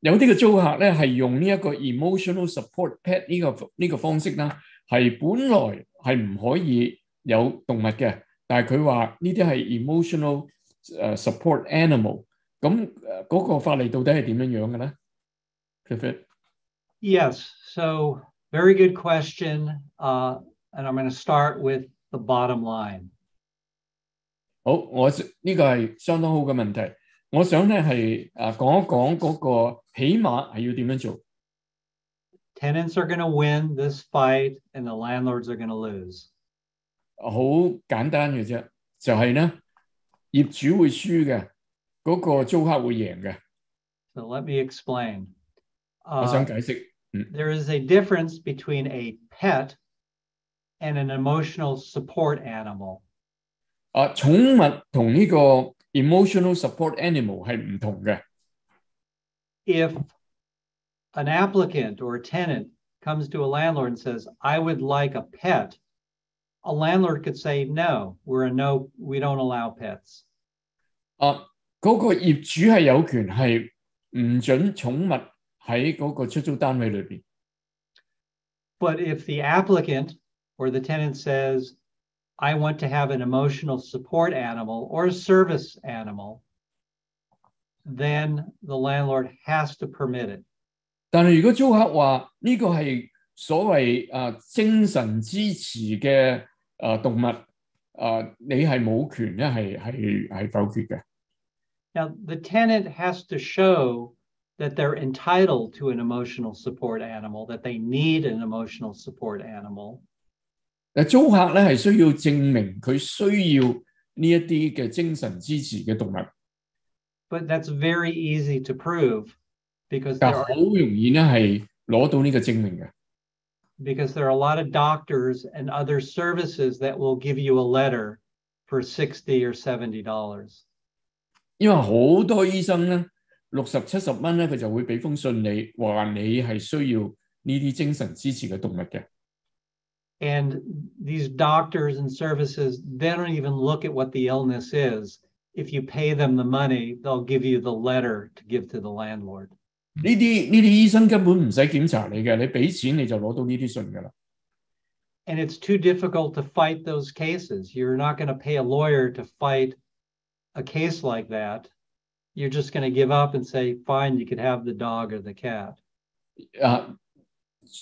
有啲嘅租客咧係用呢一個 emotional support pet 呢、個呢、個方式啦，係本來係唔可以有動物嘅，但係佢話呢啲係 emotional 誒 support animal。咁誒嗰個法例到底係點樣樣嘅咧？Clifford， Yes, so very good question. Uh, and I'm going to start with the bottom line. 好，我呢个系相当好嘅问题。我想咧系诶讲一讲嗰个起码系要点样做。 Tenants are going to win this fight and the landlords are going to lose. 好简单嘅啫，就系咧业主会输嘅，嗰、个租客会赢嘅。 So let me explain. 我想 Uh, 解释， there is a difference between a pet and an emotional support animal. 啊，宠物同呢个 emotional support animal 系唔同嘅。 If an applicant or a tenant comes to a landlord and says, I would like a pet, a landlord could say, no, we're a no, we don't allow pets. 啊，嗰、个业主系有权系唔准宠物 喺嗰个出租单位里边。 But if the applicant or the tenant says, I want to have an emotional support animal or a service animal, then the landlord has to permit it. 但系如果租客话呢个系所谓啊精神支持嘅啊动物啊，你系冇权咧系系系否决嘅。 Now, the tenant has to show that they're entitled to an emotional support animal, that they need an emotional support animal. 诶租客咧系需要证明佢需要呢一啲嘅精神支持嘅动物， But that's very easy to prove because 但 there 好 are 容易咧系攞到呢个证明嘅。 because there are a lot of doctors and other services that will give you a letter for 60 or 70 dollars. 因为好多医生咧 六十七十蚊咧，佢就会俾封信你，话你系需要呢啲精神支持嘅动物嘅。 And these doctors and services, they don't even look at what the illness is. If you pay them the money, they'll give you the letter to give to the landlord. 呢啲呢啲医生根本唔使检查你嘅，你俾钱你就攞到呢啲信㗎啦。 and it's too difficult to fight those cases. You're not going to pay a lawyer to fight a case like that. You're just going to give up and say, fine, you could have the dog or the cat. 啊，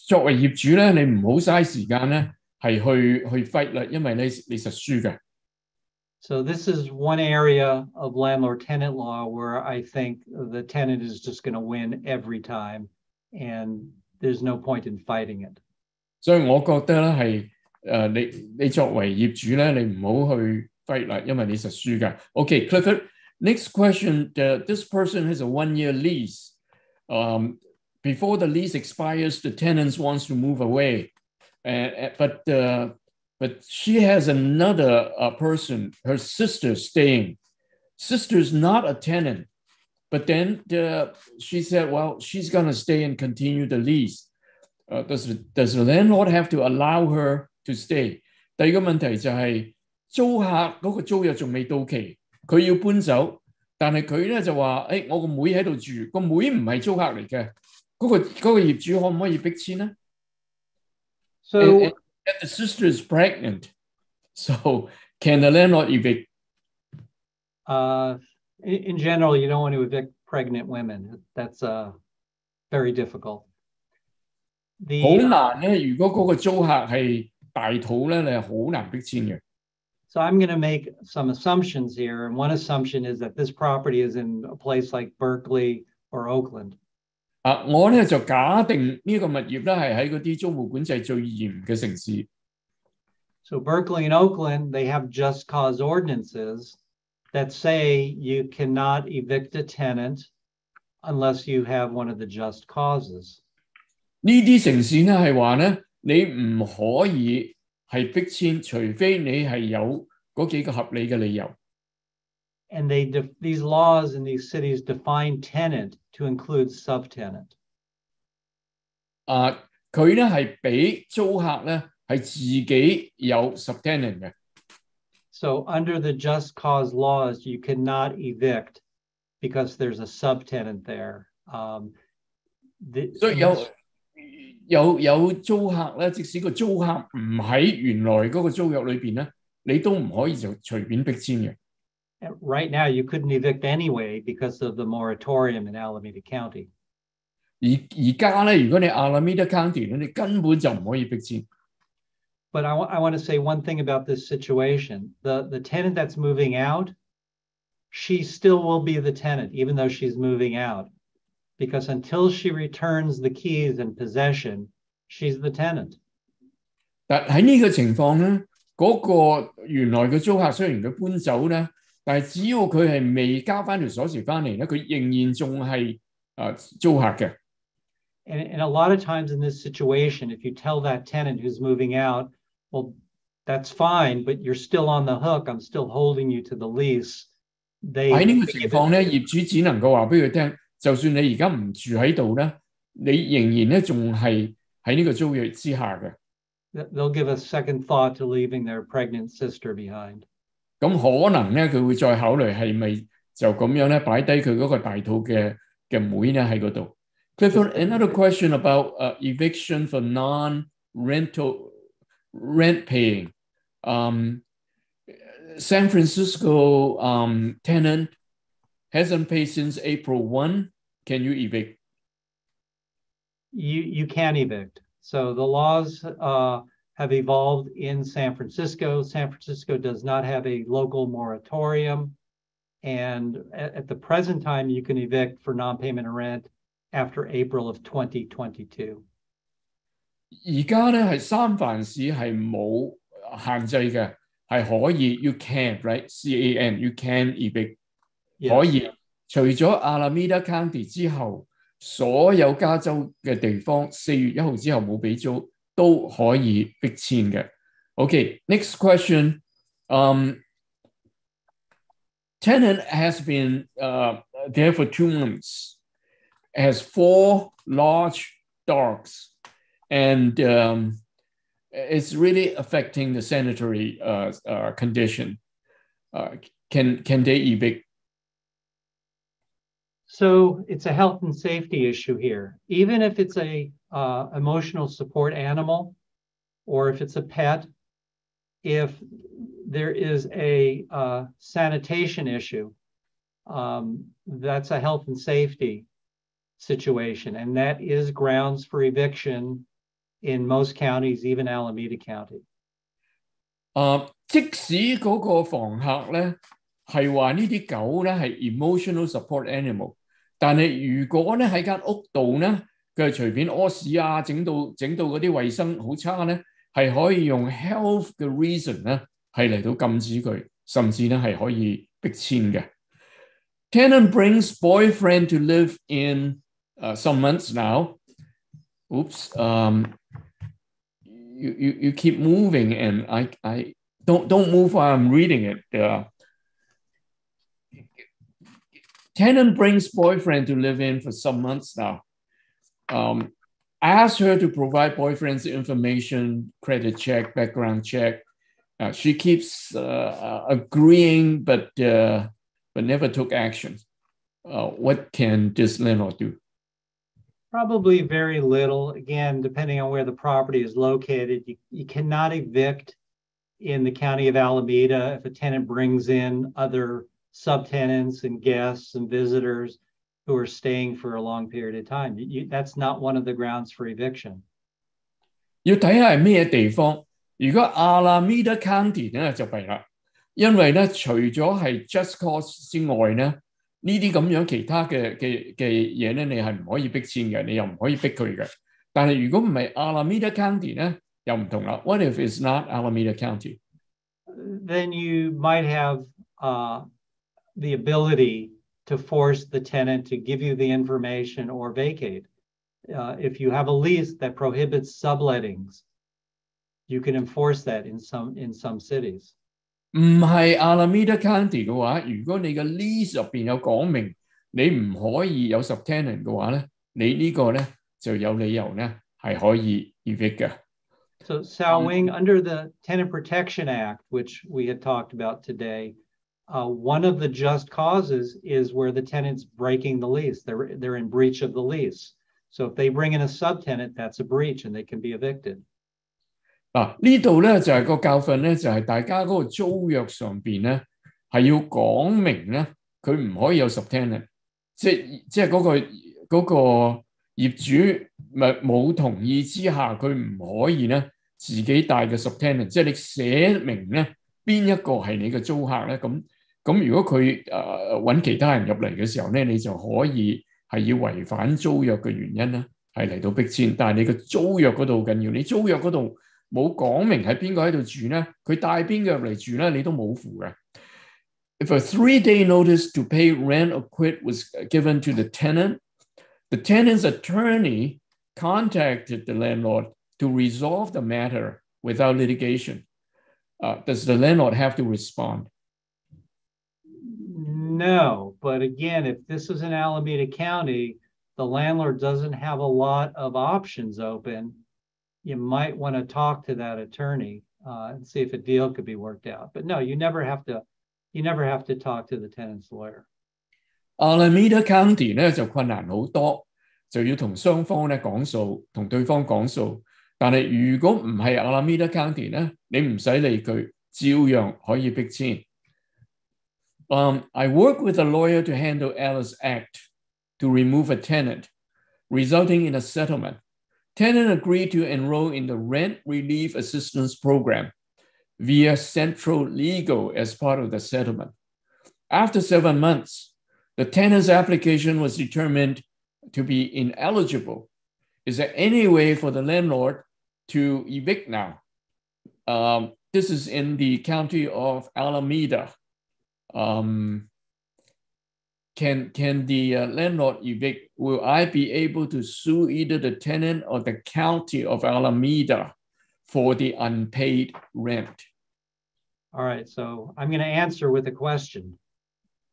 作为业主咧，你唔好嘥时间咧，系去去 fight 啦，因为你你实输嘅。 So this is one area of landlord tenant law where I think the tenant is just going to win every time and there's no point in fighting it. 所以我觉得咧系诶你你作为业主咧，你唔好去 fight 啦，因为你实输嘅。Okay, Clifford. Next question. Uh, this person has a one-year lease. Um, before the lease expires, the tenant wants to move away, uh, but uh, but she has another uh, person, her sister, staying. Sister's not a tenant, but then the, she said, well, she's gonna stay and continue the lease. Uh, does the, does the landlord have to allow her to stay？第二个问题就系、租客嗰个租约仲未到期， 佢要搬走，但係佢咧就話：，誒、我個妹喺度住，個妹唔係租客嚟嘅，嗰、個嗰、個業主可唔可以逼遷咧 So And- and- and the sister is pregnant, so can the landlord evict? uh, in, in general, you don't want to evict pregnant women. That's uh, very difficult. 好 The 難咧，如果嗰個租客係大肚咧，你係好難逼遷嘅。 So I'm going to make some assumptions here. And one assumption is that this property is in a place like Berkeley or Oakland. 啊，我咧就假定呢个物业咧系喺嗰啲租务管制最严嘅城市。 So Berkeley and Oakland, they have just cause ordinances that say you cannot evict a tenant unless you have one of the just causes. 呢啲城市咧系话咧，你唔可以 系逼迁，除非你系有嗰几个合理嘅理由。 And they def- these laws in these cities define tenant to include subtenant. 啊，佢咧系俾租客咧系自己有 subtenant 嘅。 So under the just cause laws, you cannot evict because there's a subtenant there. Um, the- 所以有 有有租客咧，即使个租客唔喺原来嗰个租约里边咧，你都唔可以就随便逼迁嘅。 right now, you couldn't evict anyway because of the moratorium in Alameda County. 而而家咧，如果你 Alameda County 咧，你根本就唔可以逼迁。 But I want to say one thing about this situation. The, the tenant that's moving out, she still will be the tenant, even though she's moving out. Because until she returns the keys and possession, she's the tenant. 但喺呢个情况咧，嗰、个原来嘅租客虽然佢搬走咧，但系只要佢系未交翻条锁匙翻嚟咧，佢仍然仲系啊租客嘅。 And, and a lot of times in this situation, if you tell that tenant who's moving out, well, that's fine, but you're still on the hook. I'm still holding you to the lease. They 喺呢个情况咧，业主只能够话俾佢听， 就算你而家唔住喺度咧，你仍然咧仲係喺呢個租約之下嘅。 they'll give a second thought to leaving their pregnant sister behind. 咁可能咧，佢會再考慮係咪就咁樣咧擺低佢嗰個大肚嘅嘅妹咧喺嗰度。Clifford, another question about uh, eviction for non-rental rent paying. Um, San Francisco um, tenant hasn't paid since April 1. Can you evict? You you can evict. So the laws uh, have evolved in San Francisco. San Francisco does not have a local moratorium, and at, at the present time, you can evict for non-payment of rent after April of 2022. 而家咧系三藩市系冇限制嘅，系可以 you can right C A N you can evict。 Yes. 可以，除咗 Alameda County 之后，所有加州嘅地方四月一号之后冇俾租都可以逼迁嘅。OK，next、question。Um, tenant has been uh, there for two months, has four large dogs, and um, it's really affecting the sanitary uh, uh, condition. Uh, can can they evict? So it's a health and safety issue here. Even if it's a uh, emotional support animal or if it's a pet, if there is a uh, sanitation issue, um, that's a health and safety situation, and that is grounds for eviction in most counties, even Alameda County. 啊、即使嗰个房客咧系话呢啲狗咧系 emotional support animal， 但係如果咧喺間屋度咧，佢係隨便屙屎啊，整到整到嗰啲衞生好差咧，係可以用 health 嘅 reason 咧係嚟到禁止佢，甚至咧係可以逼遷嘅。Tenant brings boyfriend to live in uh, some months now. Oops. Um, you, you, you keep moving and I, I don't don't move while I'm reading it. Uh, tenant brings boyfriend to live in for some months now. Um, ask her to provide boyfriend's information, credit check, background check. Uh, she keeps uh, agreeing, but uh, but never took action. Uh, what can this landlord do? Probably very little. Again, depending on where the property is located, you, you cannot evict in the county of Alameda if a tenant brings in other subtenants and guests and visitors who are staying for a long period of time. You, you, that's not one of the grounds for eviction. 要睇下系咩地方。如果 Alameda County 咧就弊啦，因为咧除咗系 just cause 之外咧，呢啲咁样其他嘅嘅嘅嘢咧，你系唔可以逼迁嘅，你又唔可以逼佢嘅。但系如果唔系 Alameda County 咧，又唔同啦。What if it's not Alameda County? Then you might have uh, the ability to force the tenant to give you the information or vacate. Uh, if you have a lease that prohibits sublettings, you can enforce that in some in some cities。唔係 Alameda County 嘅話，如果你嘅 lease 入邊有講明你唔可以有 subtenant 嘅話咧，你呢個咧就有理由咧係可以 evict 嘅。So Sau-Wing, under the Tenant Protection Act, which we had talked about today, uh, one of the just causes is where the tenant's breaking the lease. They're they're in breach of the lease. So if they bring in a subtenant, that's a breach and they can be evicted. 嗱呢度咧就系、个教训咧，就系、大家嗰个租约上边咧系要讲明咧，佢唔可以有 subtenant，即系即系嗰个嗰、个业主咪冇同意之下，佢唔可以咧自己带嘅 subtenant，即系你写明咧边一个系你嘅租客咧，咁 咁如果佢誒揾其他人入嚟嘅時候咧，你就可以係要違反租約嘅原因咧，係嚟到逼遷。但係你嘅租約嗰度好緊要，你租約嗰度冇講明係邊個喺度住咧，佢帶邊個入嚟住咧，你都冇符嘅。If a three-day notice to pay rent or quit was given to the tenant, the tenant's attorney contacted the landlord to resolve the matter without litigation. Uh, does the landlord have to respond? No, but again, if this is in Alameda County, the landlord doesn't have a lot of options open. You might want to talk to that attorney uh, and see if a deal could be worked out. But no, you never have to. You never have to talk to the tenant's lawyer. Alameda County 咧就困难好多，就要同双方咧讲数，同对方讲数。但系如果唔系 Alameda County 咧，你唔使理佢，照样可以逼迁。 Um, I work with a lawyer to handle Ellis Act to remove a tenant, resulting in a settlement. Tenant agreed to enroll in the Rent Relief Assistance Program via Centro Legal as part of the settlement. After seven months, the tenant's application was determined to be ineligible. Is there any way for the landlord to evict now? Um, this is in the county of Alameda Um, can can the uh, landlord evict? Will I be able to sue either the tenant or the county of Alameda for the unpaid rent? All right, so I'm going to answer with a question.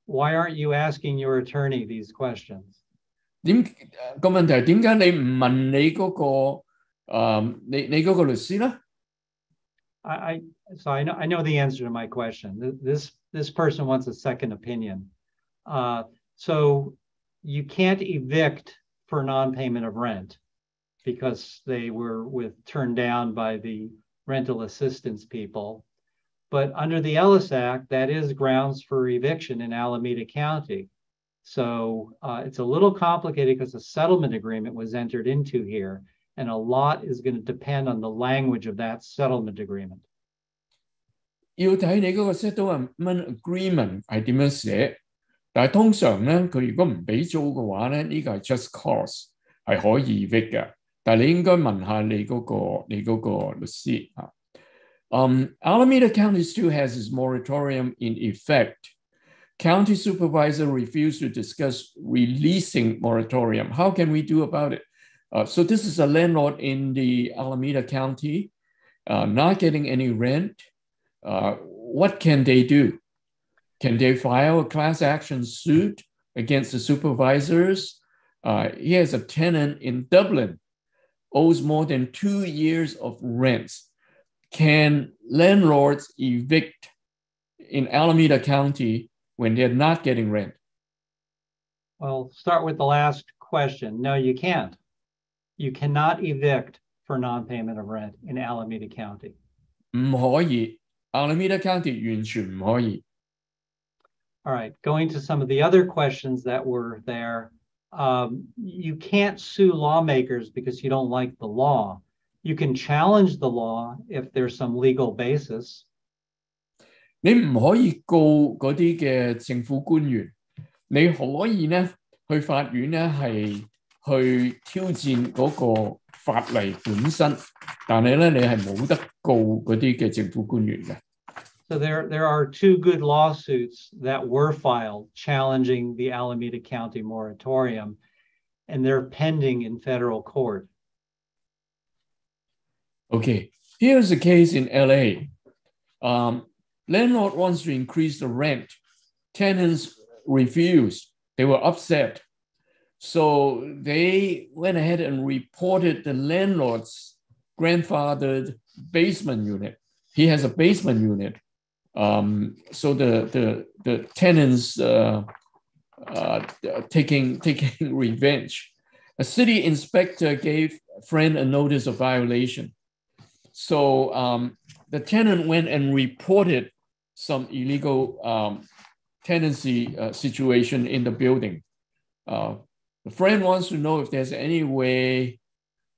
Why aren't you asking your attorney these questions? 点个问题系点解你唔问你嗰、个诶、你你嗰个律师咧？ I, I so I know I know the answer to my question. Th- This this person wants a second opinion. Uh, so you can't evict for non-payment of rent because they were with turned down by the rental assistance people. But under the Ellis Act, that is grounds for eviction in Alameda County. So uh, it's a little complicated because a settlement agreement was entered into here, and a lot is going to depend on the language of that settlement agreement. 要睇你嗰個 settlement agreement 係點樣寫，但係通常咧，佢如果唔俾租嘅話咧，呢、這個係 just cause 係可以 evict 嘅。但係你應該問下你嗰、那個你嗰個律師啊。Um, Alameda County still has its moratorium in effect. County supervisor refused to discuss releasing moratorium. How can we do about it? Uh, so this is a landlord in the Alameda County, uh, not getting any rent. Uh, what can they do? Can they file a class action suit against the supervisors? Uh, he has a tenant in Dublin, owes more than two years of rents. Can landlords evict in Alameda County when they're not getting rent? Well, start with the last question. No, you can't. You cannot evict for non-payment of rent in Alameda County. 唔可以 ，Alameda County 完全唔可以。 All right, going to some of the other questions that were there. Um, you can't sue lawmakers because you don't like the law. You can challenge the law if there's some legal basis. 你唔可以告嗰啲嘅政府官員，你可以咧去法院咧係去挑戰嗰個法例本身，但係咧你係冇得告嗰啲嘅政府官員嘅。 So there, there are two good lawsuits that were filed challenging the Alameda County moratorium, and they're pending in federal court. Okay, here's a case in LA. Um, landlord wants to increase the rent. Tenants refused. They were upset. So they went ahead and reported the landlord's grandfathered basement unit. He has a basement unit. Um, so the, the, the tenants uh, uh, taking, [laughs] taking revenge. A city inspector gave friend a notice of violation. So um, the tenant went and reported some illegal um, tenancy uh, situation in the building. Uh, the friend wants to know if there's any way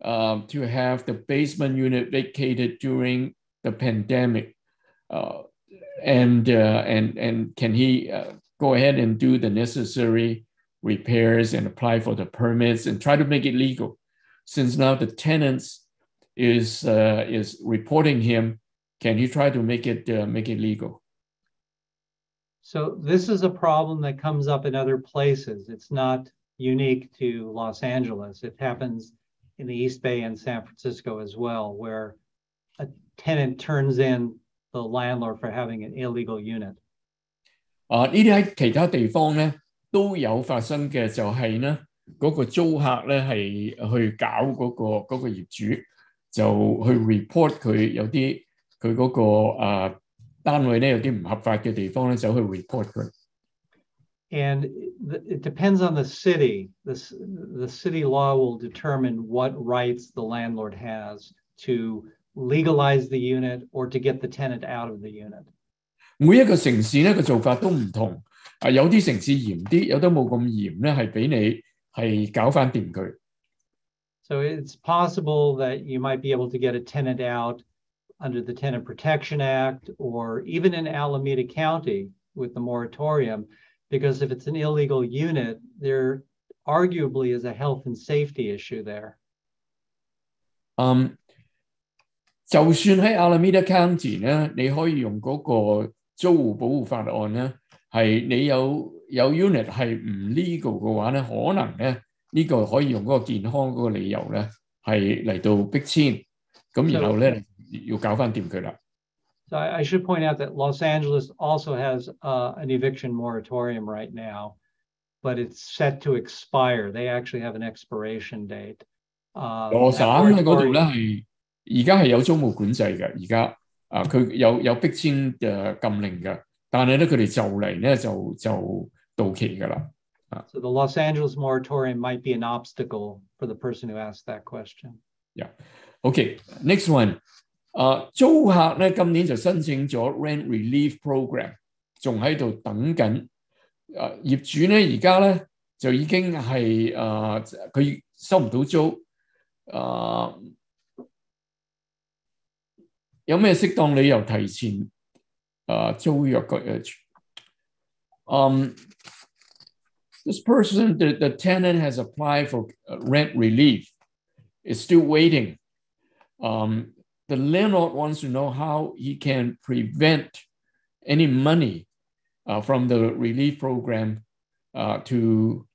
um, to have the basement unit vacated during the pandemic. Uh, and, uh, and, and can he uh, go ahead and do the necessary repairs and apply for the permits and try to make it legal? Since now the tenants is uh, is reporting him. Can he try to make it uh, make it legal? So this is a problem that comes up in other places. It's not unique to Los Angeles. It happens in the East Bay and San Francisco as well, where a tenant turns in the landlord for having an illegal unit. 啊，呢啲喺其他地方咧都有发生嘅，就系咧嗰个租客咧系去搞嗰、个嗰、个业主。就去 report 佢有啲佢嗰个啊单位咧有啲唔合法嘅地方咧，走去 report 佢。 And it depends on the city. The, the city law will determine what rights the landlord has to legalize the unit or to get the tenant out of the unit. 每一个城市咧个做法都唔同，啊有啲城市严啲，有得冇咁严咧，系俾你系搞翻掂佢。 So it's possible that you might be able to get a tenant out under the Tenant Protection Act or even in Alameda County with the moratorium, because if it's an illegal unit, there arguably is a health and safety issue there. 嗯， 就算喺 Alameda County 咧，你可以用嗰個租戶保護法案咧，係你有有 unit 係唔 legal 嘅話咧，可能咧。呢個可以用嗰個健康嗰個理由咧，係嚟到逼遷，咁然後咧要搞翻掂佢啦。 So I, I should point out that Los Angeles also has uh, an eviction moratorium right now, but it's set to expire. They actually have an expiration date. Uh, 羅省喺嗰度咧係 而家係有租務管制嘅，而家啊佢有有逼遷嘅禁令嘅，但係咧佢哋就嚟咧就就到期㗎啦。 So the Los Angeles moratorium might be an obstacle for the person who asked that question. Yeah. Okay. Next one. 啊，租客咧今年就申請咗 rent relief program，仲喺度等緊。啊，業主咧而家咧就已經係啊，佢收唔到租。啊， 有咩适当理由提前啊租约嘅？嗯，this person the the tenant has applied for rent relief, is still waiting. Um, the landlord wants to know how he can prevent any money uh, from the relief program uh, to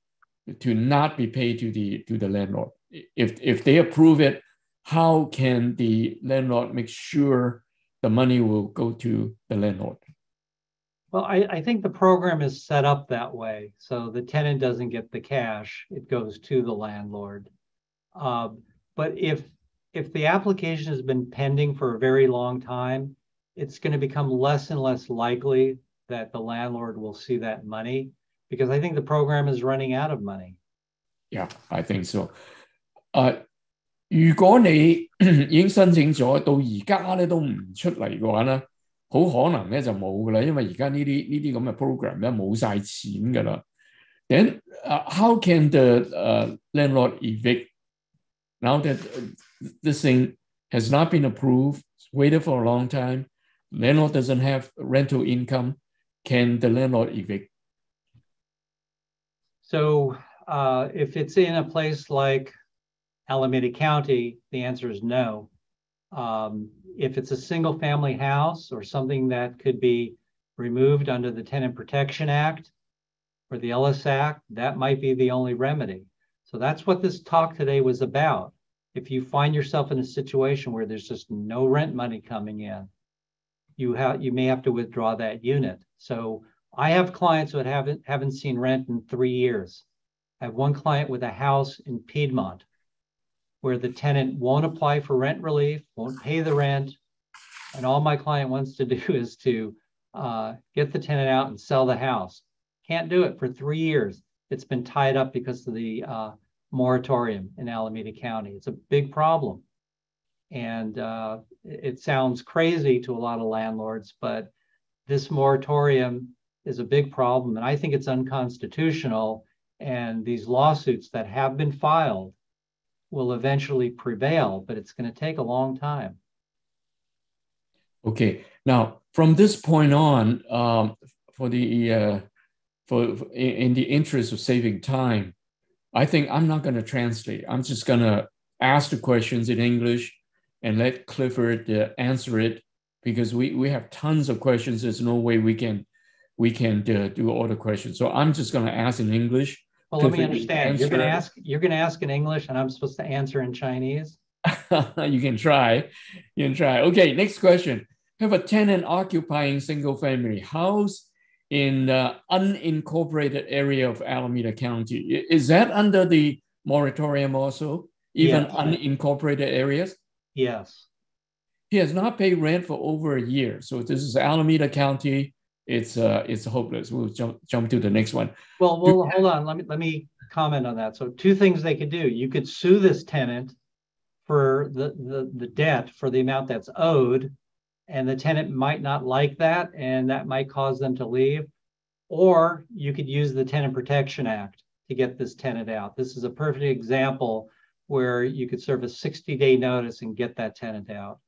to not be paid to the to the landlord. If if they approve it, how can the landlord make sure the money will go to the landlord? Well, I, I think the program is set up that way. So the tenant doesn't get the cash, it goes to the landlord. Um, but if if the application has been pending for a very long time, it's going to become less and less likely that the landlord will see that money because I think the program is running out of money. Yeah, I think so. 誒，如果你[clears throat] 已经申请咗，到而家咧都唔出嚟嘅话咧，好可能咧就冇噶啦，因为而家呢啲呢啲咁嘅 program 咧冇晒钱噶啦。Then、uh, how can the、uh, landlord evict now that this thing has not been approved, waited for a long time, landlord doesn't have rental income, can the landlord evict? So uh, if it's in a place like Alameda County, the answer is no. Um, if it's a single family house or something that could be removed under the Tenant Protection Act or the Ellis Act, that might be the only remedy. So that's what this talk today was about. If you find yourself in a situation where there's just no rent money coming in, you have you may have to withdraw that unit. So I have clients who haven't haven't seen rent in three years. I have one client with a house in Piedmont where the tenant won't apply for rent relief, won't pay the rent, and all my client wants to do [laughs] is to uh, get the tenant out and sell the house. Can't do it for three years. It's been tied up because of the uh, moratorium in Alameda County. It's a big problem. And uh, it sounds crazy to a lot of landlords, but this moratorium is a big problem. And I think it's unconstitutional. And these lawsuits that have been filed will eventually prevail, but it's going to take a long time. Okay. Now, from this point on, um, for the uh, for, for in the interest of saving time, I think I'm not going to translate. I'm just going to ask the questions in English and let Clifford uh, answer it because we, we have tons of questions. There's no way we can we can uh, do all the questions. So I'm just going to ask in English. Well, let me understand. You're going to ask. You're going to ask in English, and I'm supposed to answer in Chinese. [laughs] you can try. You can try. Okay. Next question. Have a tenant occupying single family house in the unincorporated area of Alameda County. Is that under the moratorium also, even Yes. unincorporated areas? Yes. He has not paid rent for over a year. So this is Alameda County. It's uh, it's hopeless. We'll jump jump to the next one. Well, well, hold on. Let me let me comment on that. So two things they could do. You could sue this tenant for the the, the debt for the amount that's owed, and the tenant might not like that, and that might cause them to leave. Or you could use the Tenant Protection Act to get this tenant out. This is a perfect example where you could serve a 60 day notice and get that tenant out.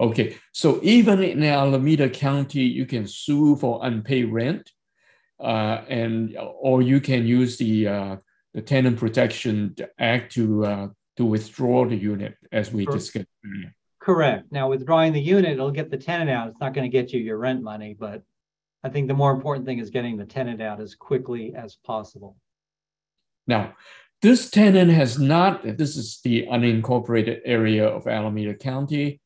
Okay, so even in Alameda County, you can sue for unpaid rent, uh, and or you can use the uh, the Tenant Protection Act to uh, to withdraw the unit, as we discussed earlier. Correct. Now, withdrawing the unit, it'll get the tenant out. It's not going to get you your rent money, but I think the more important thing is getting the tenant out as quickly as possible. Now, this tenant has not. This is the unincorporated area of Alameda County.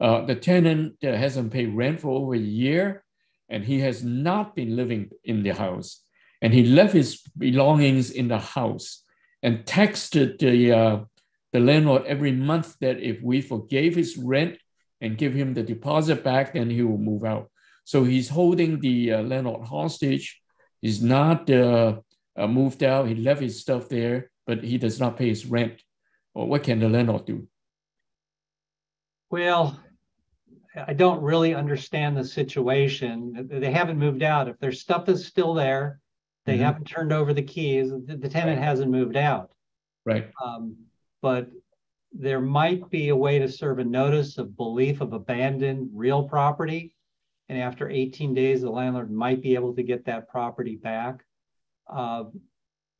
Uh, the tenant hasn't paid rent for over a year, and he has not been living in the house. And he left his belongings in the house and texted the uh, the landlord every month that if we forgave his rent and give him the deposit back, then he will move out. So he's holding the uh, landlord hostage. He's not uh, uh, moved out. He left his stuff there, but he does not pay his rent. Well, what can the landlord do? Well, I don't really understand the situation. They haven't moved out. If their stuff is still there, they Mhm. haven't turned over the keys. The, the tenant hasn't moved out. Right. Um, but there might be a way to serve a notice of belief of abandoned real property. And after 18 days, the landlord might be able to get that property back. Uh,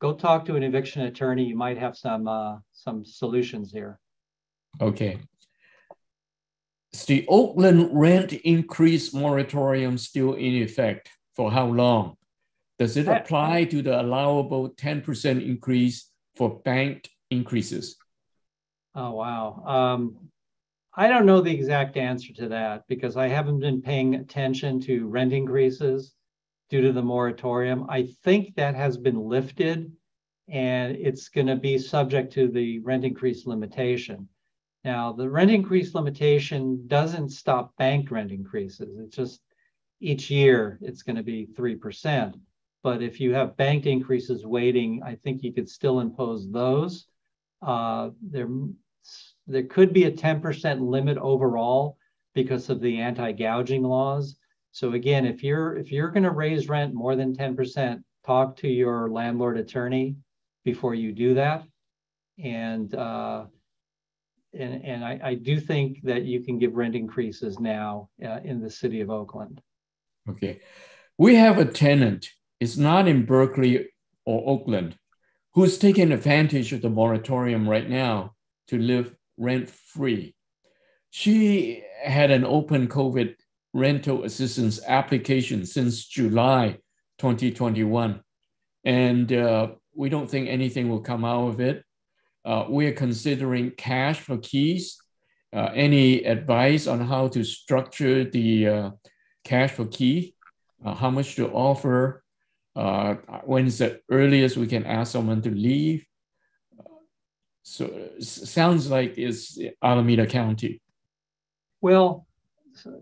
go talk to an eviction attorney. You might have some uh, some solutions here. Okay. Is the Oakland rent increase moratorium still in effect? For how long? Does it apply to the allowable 10% increase for banked increases? Oh, wow. Um, I don't know the exact answer to that because I haven't been paying attention to rent increases due to the moratorium. I think that has been lifted and it's going to be subject to the rent increase limitation. Now, the rent increase limitation doesn't stop bank rent increases. It's just each year it's going to be 3%. But if you have banked increases waiting, I think you could still impose those. Uh, there, there could be a 10% limit overall because of the anti-gouging laws. So again, if you're if you're going to raise rent more than 10%, talk to your landlord attorney before you do that. And uh, and, and I, I do think that you can give rent increases now uh, in the city of Oakland. Okay. We have a tenant, it's not in Berkeley or Oakland, who's taking advantage of the moratorium right now to live rent free. She had an open COVID rental assistance application since July 2021. And uh, we don't think anything will come out of it. Uh, we are considering cash for keys. Uh, any advice on how to structure the uh, cash for key? How much to offer? When is the earliest we can ask someone to leave? So sounds like it's Alameda County. Well,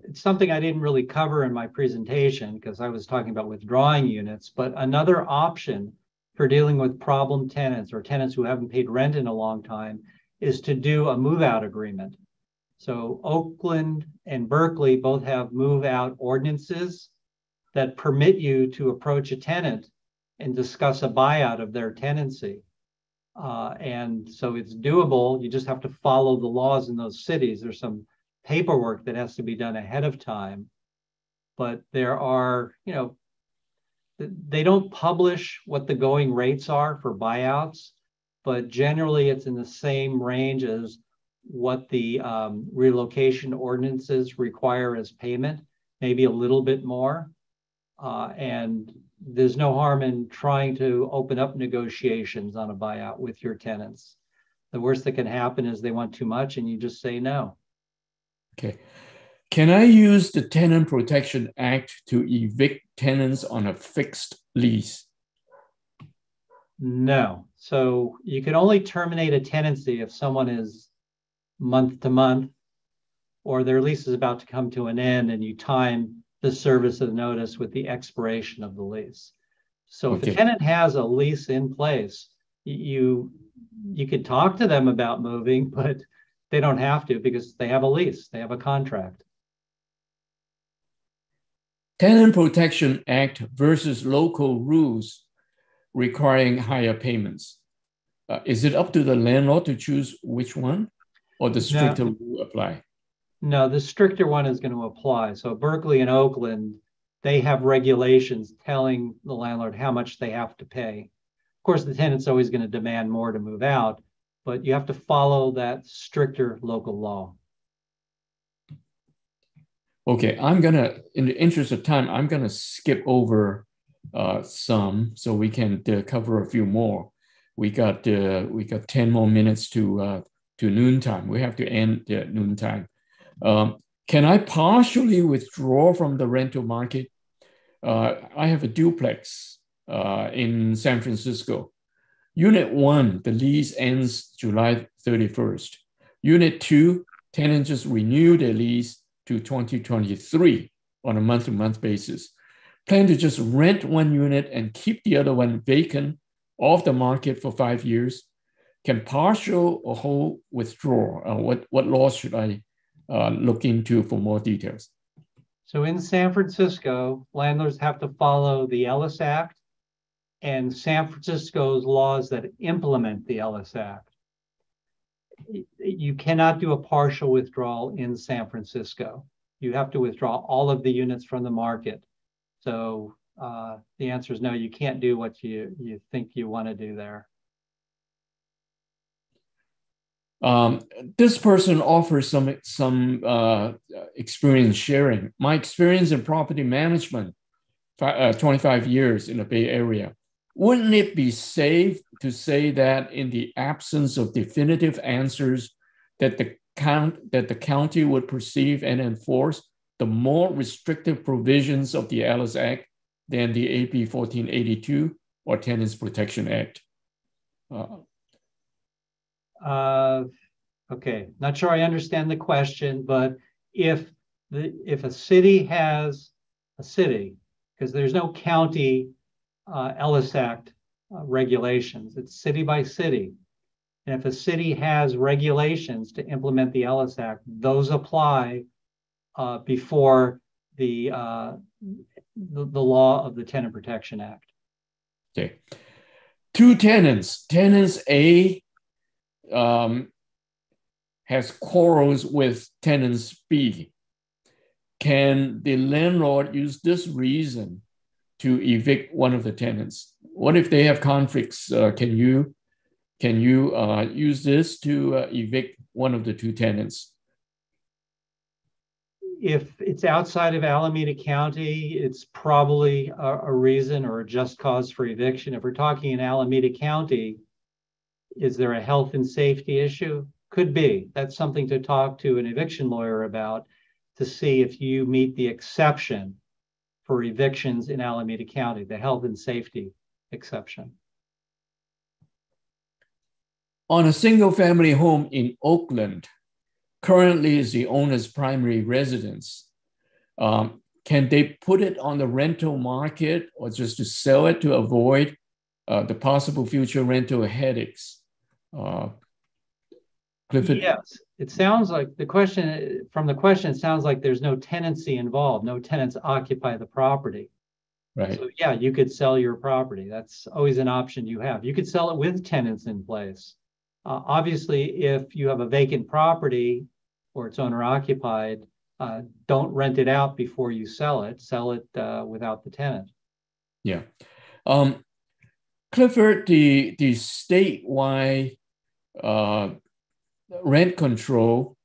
it's something I didn't really cover in my presentation because I was talking about withdrawing units, but another option for dealing with problem tenants or tenants who haven't paid rent in a long time is to do a move out agreement. So Oakland and Berkeley both have move out ordinances that permit you to approach a tenant and discuss a buyout of their tenancy. Uh, and so it's doable. You just have to follow the laws in those cities. There's some paperwork that has to be done ahead of time. But there are, you know, they don't publish what the going rates are for buyouts, but generally it's in the same range as what the um, relocation ordinances require as payment, maybe a little bit more. Uh, and there's no harm in trying to open up negotiations on a buyout with your tenants. The worst that can happen is they want too much and you just say no. Okay. Can I use the Tenant Protection Act to evict tenants on a fixed lease? No. So you can only terminate a tenancy if someone is month to month or their lease is about to come to an end and you time the service of the notice with the expiration of the lease. So if a tenant has a lease in place, you you could talk to them about moving, [laughs] but they don't have to because they have a lease, they have a contract. Tenant Protection Act versus local rules requiring higher payments. Uh, is it up to the landlord to choose which one or the stricter rule apply? No, the stricter one is going to apply. So Berkeley and Oakland, they have regulations telling the landlord how much they have to pay. Of course, the tenant's always going to demand more to move out, but you have to follow that stricter local law. Okay, I'm gonna, in the interest of time, I'm gonna skip over uh, some so we can uh, cover a few more. We got uh, we got ten more minutes to uh, to noontime. We have to end at noontime. Um, can I partially withdraw from the rental market? Uh, I have a duplex uh, in San Francisco. Unit one, the lease ends July 31st. Unit two, tenant just renewed their lease to 2023 on a month to month basis. Plan to just rent one unit and keep the other one vacant off the market for five years. Can partial or whole withdraw? Uh, what, what laws should I uh, look into for more details. So in San Francisco, landlords have to follow the Ellis Act and San Francisco's laws that implement the Ellis Act. You cannot do a partial withdrawal in San Francisco. You have to withdraw all of the units from the market. So uh, the answer is no, you can't do what you, you think you want to do there. Um, this person offers some some uh, experience sharing. My experience in property management, uh, 25 years in the Bay Area. Wouldn't it be safe to say that in the absence of definitive answers, that the count that the county would perceive and enforce the more restrictive provisions of the Ellis Act than the AB 1482 or Tenants Protection Act? Uh, uh, okay, not sure I understand the question, but if the if a city has a city, because there's no county uh, Ellis Act uh, regulations, it's city by city. And if a city has regulations to implement the Ellis Act, those apply uh, before the, uh, the the law of the Tenant Protection Act. Okay, two tenants. Tenants A um, has quarrels with tenants B, can the landlord use this reason to evict one of the tenants? What if they have conflicts? Uh, can you can you uh, use this to uh, evict one of the two tenants? If it's outside of Alameda County, it's probably a, a reason or a just cause for eviction. If we're talking in Alameda County, is there a health and safety issue? Could be. That's something to talk to an eviction lawyer about to see if you meet the exception for evictions in Alameda County, the health and safety exception. On a single family home in Oakland, currently is the owner's primary residence. Um, can they put it on the rental market or just to sell it to avoid uh, the possible future rental headaches? Uh, Clifford? Yes, it sounds like the question from the question, it sounds like there's no tenancy involved, no tenants occupy the property. Right. So yeah, you could sell your property. That's always an option you have. You could sell it with tenants in place. Uh, obviously, if you have a vacant property or it's owner occupied, uh, don't rent it out before you sell it. Sell it uh, without the tenant. Yeah. Um, Clifford, the, the statewide uh, rent control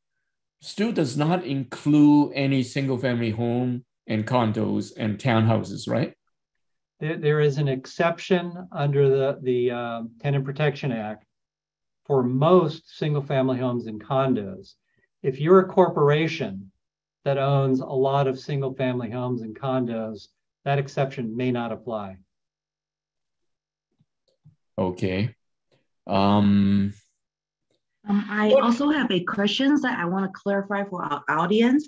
still does not include any single family home and condos and townhouses, right? There, there is an exception under the, the uh, Tenant Protection Act for most single family homes and condos. If you're a corporation that owns a lot of single family homes and condos, that exception may not apply. Okay. Um, um, I also have a question that I want to clarify for our audience.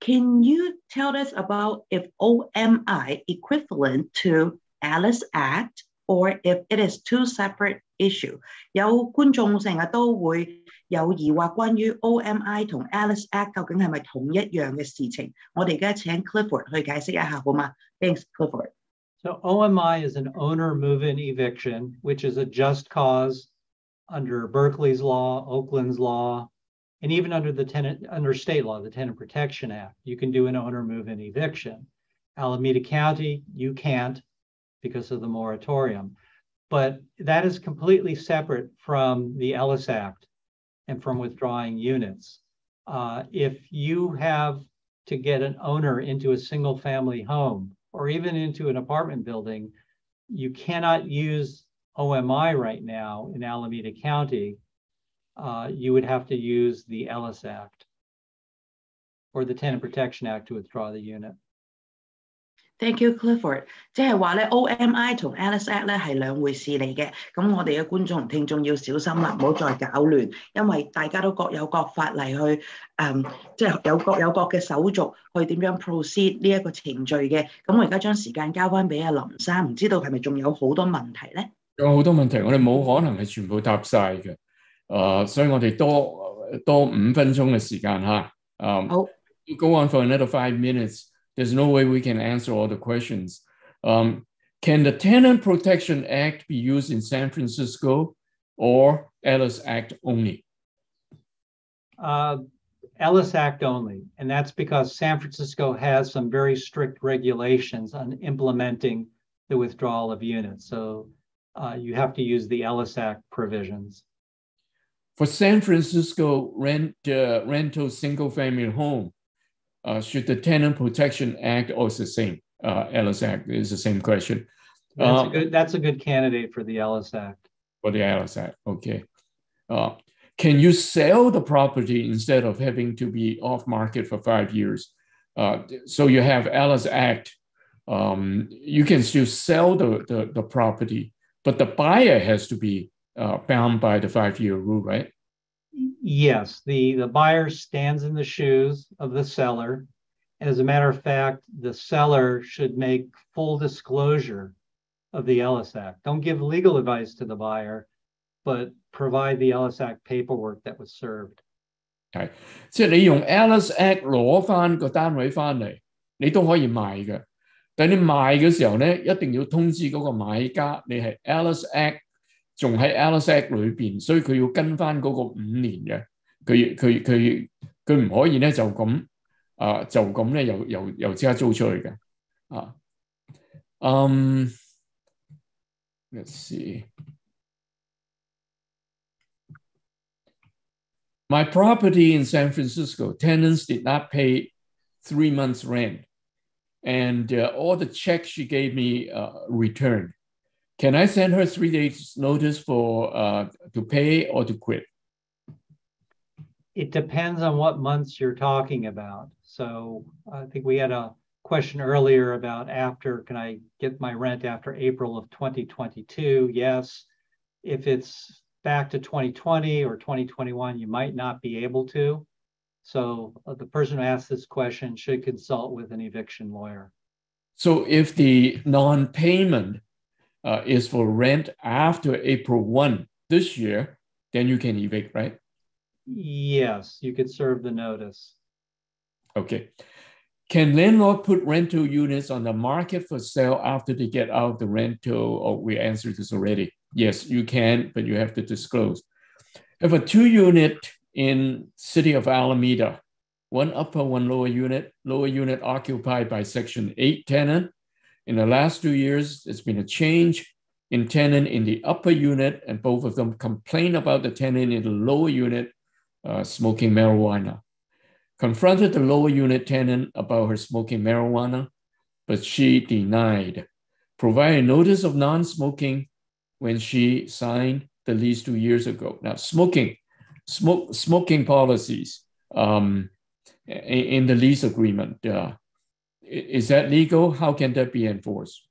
Can you tell us about if OMI equivalent to Ellis Act or if it is two separate issue？有觀眾成日都會有疑惑，關於 OMI Ellis Act 究竟係咪同一樣嘅事情？我哋而家請 Clifford Clifford. So OMI is an owner move-in eviction, which is a just cause under Berkeley's law, Oakland's law, and even under the tenant under state law, the Tenant Protection Act. You can do an owner move-in eviction. Alameda County, you can't because of the moratorium. But that is completely separate from the Ellis Act and from withdrawing units. Uh, if you have to get an owner into a single family home or even into an apartment building, you cannot use OMI right now in Alameda County, uh, you would have to use the Ellis Act or the Tenant Protection Act to withdraw the unit. Thank you, Clifford。即係話咧，OMI 同 Ellis Act 咧係兩回事嚟嘅。咁我哋嘅觀眾同聽眾要小心啦，唔好再搞亂，因為大家都各有各法例去誒，即、嗯、係、就是、有各有各嘅手續去點樣 proceed 呢一個程序嘅。咁我而家將時間交翻俾阿林生，唔知道係咪仲有好多問題咧？有好多问题，我哋冇可能系全部答晒嘅。诶、所以我哋多多五分钟嘅时间吓。 Um, Oh. we'll go on for another five minutes. There's no way we can answer all the questions. Um, can the Tenant Protection Act be used in San Francisco or Ellis Act only? Uh, Ellis Act only, and that's because San Francisco has some very strict regulations on implementing the withdrawal of units. So uh, you have to use the Ellis Act provisions. For San Francisco rent uh, rental single family home, uh, should the Tenant Protection Act or it's the same? Uh, Ellis Act is the same question. That's, a Um, good, that's a good candidate for the Ellis Act. For the Ellis Act, okay. Uh, can you sell the property instead of having to be off market for five years? Uh, so you have Ellis Act, um, you can still sell the, the, the property, but the buyer has to be uh, bound by the five-year rule, right? Yes, the, the buyer stands in the shoes of the seller. As a matter of fact, the seller should make full disclosure of the Ellis Act. Don't give legal advice to the buyer, but provide the Ellis Act paperwork that was served. 系，即系你用 Alice Act 攞翻个单位翻嚟，你都可以卖嘅。 但你賣嘅時候咧，一定要通知嗰個買家，你係 Alice Act，仲喺 Alice Act 裏邊，所以佢要跟翻嗰個五年嘅。佢佢佢佢唔可以咧就咁啊、就咁咧又又又即刻租出去嘅啊。嗯、let's see。My property in San Francisco, tenants did not pay three months rent, and uh, all the checks she gave me uh, returned. Can I send her three days notice for uh, to pay or to quit? It depends on what months you're talking about. So I think we had a question earlier about after, can I get my rent after April of 2022? Yes. If it's back to 2020 or 2021, you might not be able to. So uh, the person who asked this question should consult with an eviction lawyer. So if the non-payment uh, is for rent after April 1 this year, then you can evict, right? Yes, you could serve the notice. Okay. Can landlord put rental units on the market for sale after they get out of the rental? Or we answered this already. Yes, you can, but you have to disclose. If a two unit in city of Alameda, one upper, one lower unit, lower unit occupied by section eight tenant. In the last two years, there's been a change in tenant in the upper unit, and both of them complain about the tenant in the lower unit uh, smoking marijuana confronted the lower unit tenant about her smoking marijuana, but she denied. Provided notice of non smoking when she signed the lease two years ago. Now, smoking, smoke, smoking policies um, in, in the lease agreement, uh, is that legal? How can that be enforced?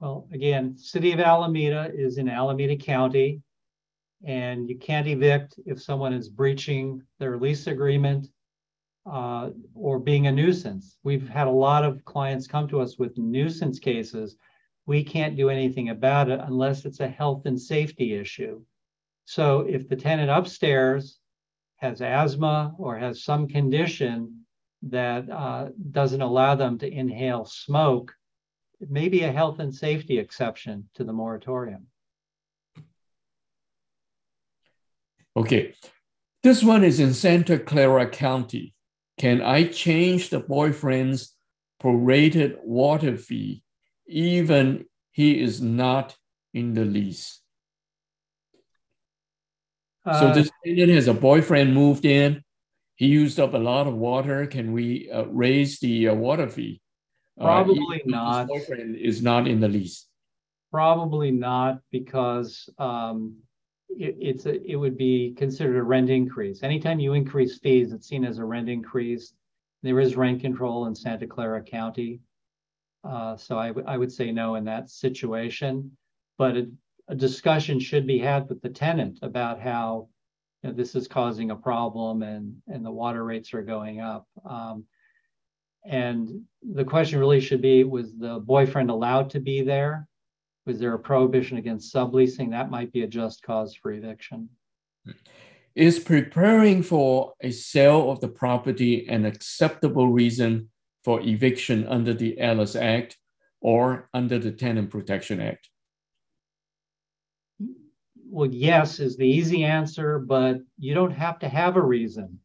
Well, again, City of Alameda is in Alameda County. And you can't evict if someone is breaching their lease agreement uh, or being a nuisance. We've had a lot of clients come to us with nuisance cases. We can't do anything about it unless it's a health and safety issue. So if the tenant upstairs has asthma or has some condition that uh, doesn't allow them to inhale smoke, it may be a health and safety exception to the moratorium. Okay, this one is in Santa Clara County. Can I change the boyfriend's prorated water fee even he is not in the lease? So Uh, this tenant has a boyfriend moved in. He used up a lot of water. Can we uh, raise the uh, water fee? Uh, Probably though not. His boyfriend is not in the lease. Probably not because um, it, it's a, it would be considered a rent increase. Anytime you increase fees, it's seen as a rent increase. There is rent control in Santa Clara County. Uh, so I, would say no in that situation. But a, a discussion should be had with the tenant about how you know, this is causing a problem and, and the water rates are going up. Um, and the question really should be, was the boyfriend allowed to be there? Was there a prohibition against subleasing? That might be a just cause for eviction. Is preparing for a sale of the property an acceptable reason for eviction under the Ellis Act or under the Tenant Protection Act? Well, yes is the easy answer, but you don't have to have a reason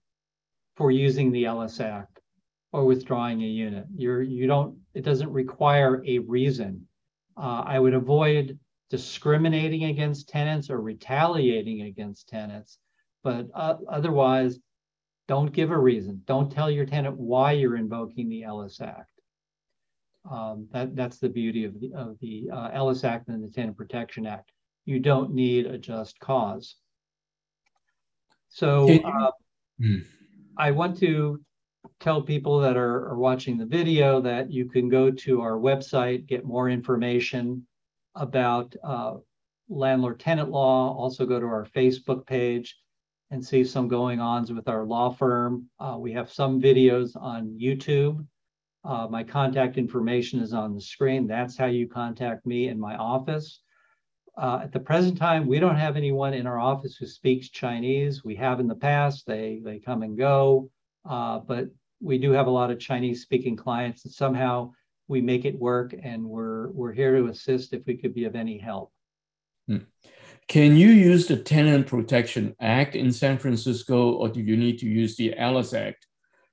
for using the Ellis Act or withdrawing a unit. You're you don't it doesn't require a reason. Uh, I would avoid discriminating against tenants or retaliating against tenants, but uh, otherwise, don't give a reason. Don't tell your tenant why you're invoking the Ellis Act. Um, that, that's the beauty of the, of the uh, Ellis Act and the Tenant Protection Act. You don't need a just cause. So uh, mm. I want to tell people that are, are, watching the video that you can go to our website, get more information about uh, landlord tenant law, also go to our Facebook page and see some going ons with our law firm. Uh, we have some videos on YouTube. Uh, my contact information is on the screen. That's how you contact me in my office. Uh, at the present time, we don't have anyone in our office who speaks Chinese. We have in the past, they, they come and go, uh, but we do have a lot of Chinese speaking clients and somehow we make it work and we're, we're here to assist if we could be of any help. Hmm. Can you use the Tenant Protection Act in San Francisco or do you need to use the Ellis Act?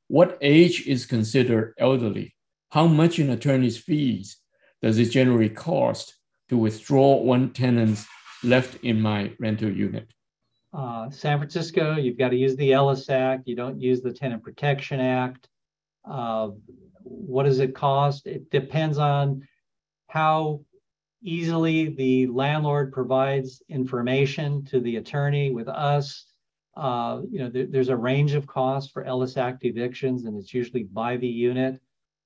What age is considered elderly? How much in attorney's fees does it generally cost to withdraw one tenant left in my rental unit? Uh, San Francisco, you've got to use the Ellis Act. You don't use the Tenant Protection Act. Uh, what does it cost? It depends on how easily the landlord provides information to the attorney with us. Uh, you know, there, there's a range of costs for Ellis Act evictions, and it's usually by the unit.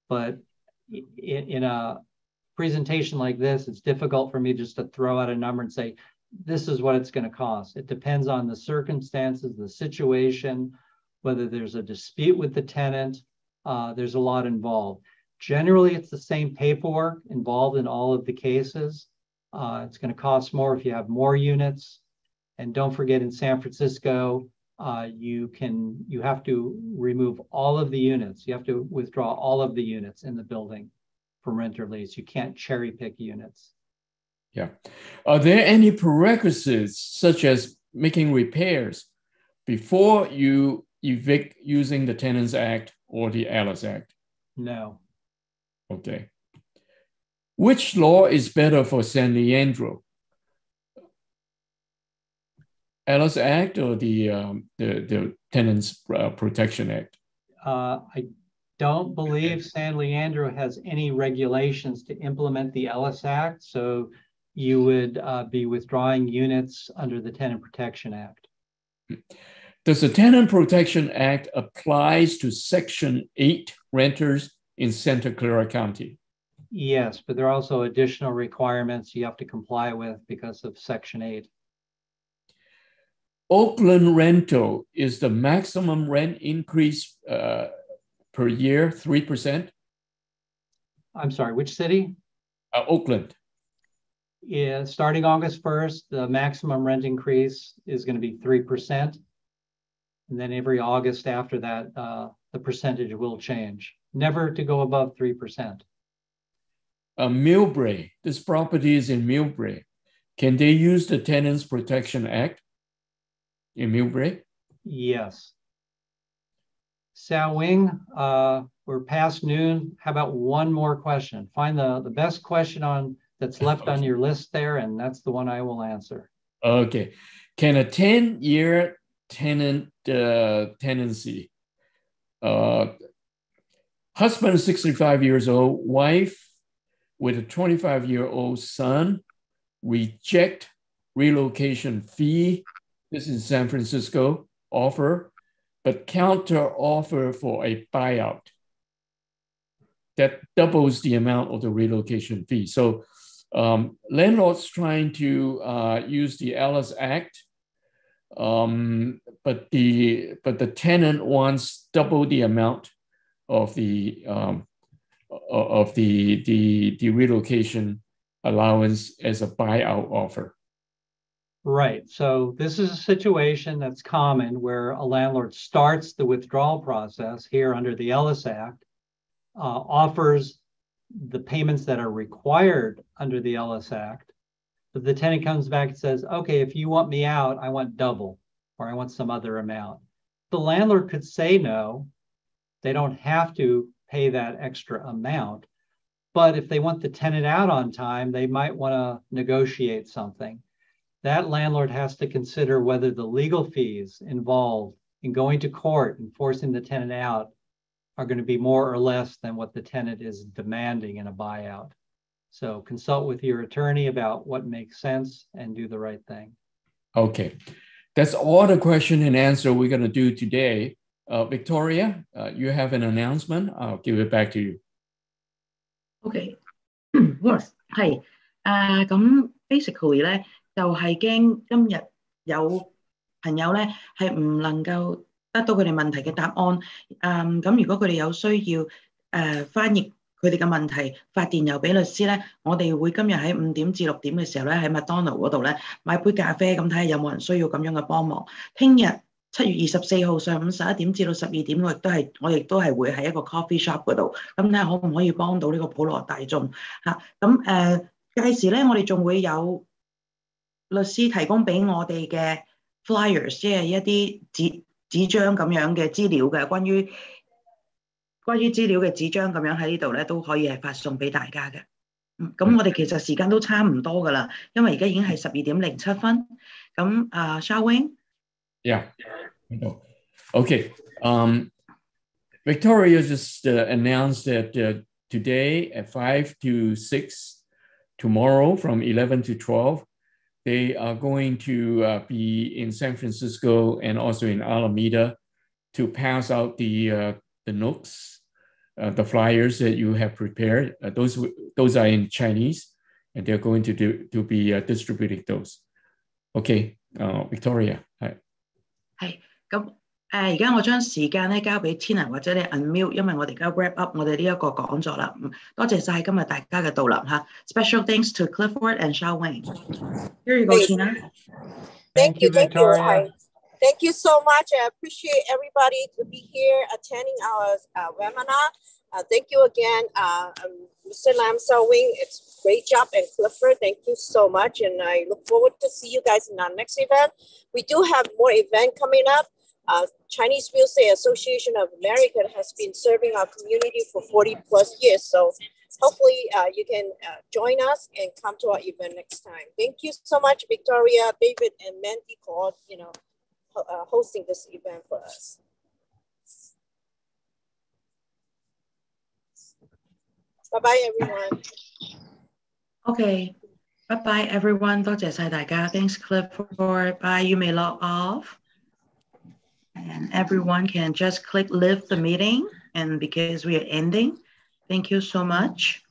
But in, in a presentation like this, it's difficult for me just to throw out a number and say, this is what it's going to cost. It depends on the circumstances, the situation, whether there's a dispute with the tenant. Uh, there's a lot involved. Generally, it's the same paperwork involved in all of the cases. Uh, it's going to cost more if you have more units. And don't forget in San Francisco, uh, you can you have to remove all of the units. You have to withdraw all of the units in the building from renter lease. You can't cherry pick units. Yeah. Are there any prerequisites such as making repairs before you evict using the Tenants Act or the Ellis Act? No. Okay. Which law is better for San Leandro? Ellis Act or the um, the, the Tenants uh, Protection Act? Uh, I don't believe San Leandro has any regulations to implement the Ellis Act, so you would uh, be withdrawing units under the Tenant Protection Act. Does the Tenant Protection Act applies to Section 8 renters in Santa Clara County? Yes, but there are also additional requirements you have to comply with because of Section 8. Oakland rental is the maximum rent increase uh, per year, 3%? I'm sorry, which city? Uh, Oakland. Yeah, starting August 1st, the maximum rent increase is going to be 3%. And then every August after that, uh, the percentage will change never to go above 3%. Uh, Millbrae, this property is in Millbrae. Can they use the Tenants Protection Act in Millbrae? Yes. Sau-Wing, uh, we're past noon. How about one more question? Find the, the best question on that's left on your list there, and that's the one I will answer. Okay. Can a 10-year tenant uh, tenancy uh, husband 65 years old, wife with a 25 year old son, reject relocation fee. This is San Francisco offer, but counter offer for a buyout that doubles the amount of the relocation fee. So um, landlords trying to uh, use the Ellis Act, um, but the but the tenant wants double the amount of the um, of the, the the relocation allowance as a buyout offer. Right. So this is a situation that's common where a landlord starts the withdrawal process here under the Ellis Act, uh, offers the payments that are required under the Ellis Act, but the tenant comes back and says, okay, if you want me out, I want double or I want some other amount. The landlord could say no. They don't have to pay that extra amount. But if they want the tenant out on time, they might want to negotiate something that landlord has to consider whether the legal fees involved in going to court and forcing the tenant out are going to be more or less than what the tenant is demanding in a buyout. So consult with your attorney about what makes sense and do the right thing. Okay, that's all the question and answer we're going to do today. Uh, Victoria, uh, you have an announcement. I'll give it back to you. Okay, [clears throat] yes, 系诶咁 basically 咧。 就係驚今日有朋友咧係唔能夠得到佢哋問題嘅答案。誒咁，如果佢哋有需要誒翻譯佢哋嘅問題，發電郵俾律師咧，我哋會今日喺五點至六點嘅時候咧喺麥當勞嗰度咧買杯咖啡，咁睇下有冇人需要咁樣嘅幫忙。聽日七月二十四號上午十一點至到十二點，我亦都係我亦都係會喺一個 coffee shop 嗰度，咁睇下可唔可以幫到呢個普羅大眾嚇。咁誒屆時咧，我哋仲會有。 律師提供俾我哋嘅 flyers，即係一啲紙紙張咁樣嘅資料嘅，關於關於資料嘅紙張咁樣喺呢度咧都可以係發送俾大家嘅。嗯，咁我哋其實時間都差唔多噶啦，因為而家已經係十二點零七分。咁啊 s h a w i n g Yeah. Okay. Um, Victoria just uh, announced that uh, today at 5 to 6, tomorrow from 11 to 12, They are going to uh, be in San Francisco and also in Alameda to pass out the uh, the nooks, uh, the flyers that you have prepared. Uh, those those are in Chinese, and they're going to do, to be uh, distributing those. Okay, uh, Victoria. Hi. 係咁。誒而家我將時間咧交俾 Tina 或者你 unmute，因為我哋而家 wrap up 我哋呢一個講座啦。多謝晒今日大家嘅到臨嚇。Special thanks to Clifford and Xiaowei. Here you go, Tina. Thank you, thank you, thank you so much. I appreciate everybody to be here attending our uh, webinar. Uh, thank you again, uh, um, Mr. Lam Sau-Wing. It's great job, and Clifford. Thank you so much, and I look forward to see you guys in our next event. We do have more event coming up Uh, Chinese Real Estate Association of America has been serving our community for 40 plus years. So hopefully uh, you can uh, join us and come to our event next time. Thank you so much, Victoria, David, and Mandy for you know uh, hosting this event for us. Bye bye, everyone. Okay. Bye bye, everyone. 多谢晒大家. Thanks, Clifford. Bye. You may log off. And everyone can just click leave the meeting. And because we are ending, thank you so much.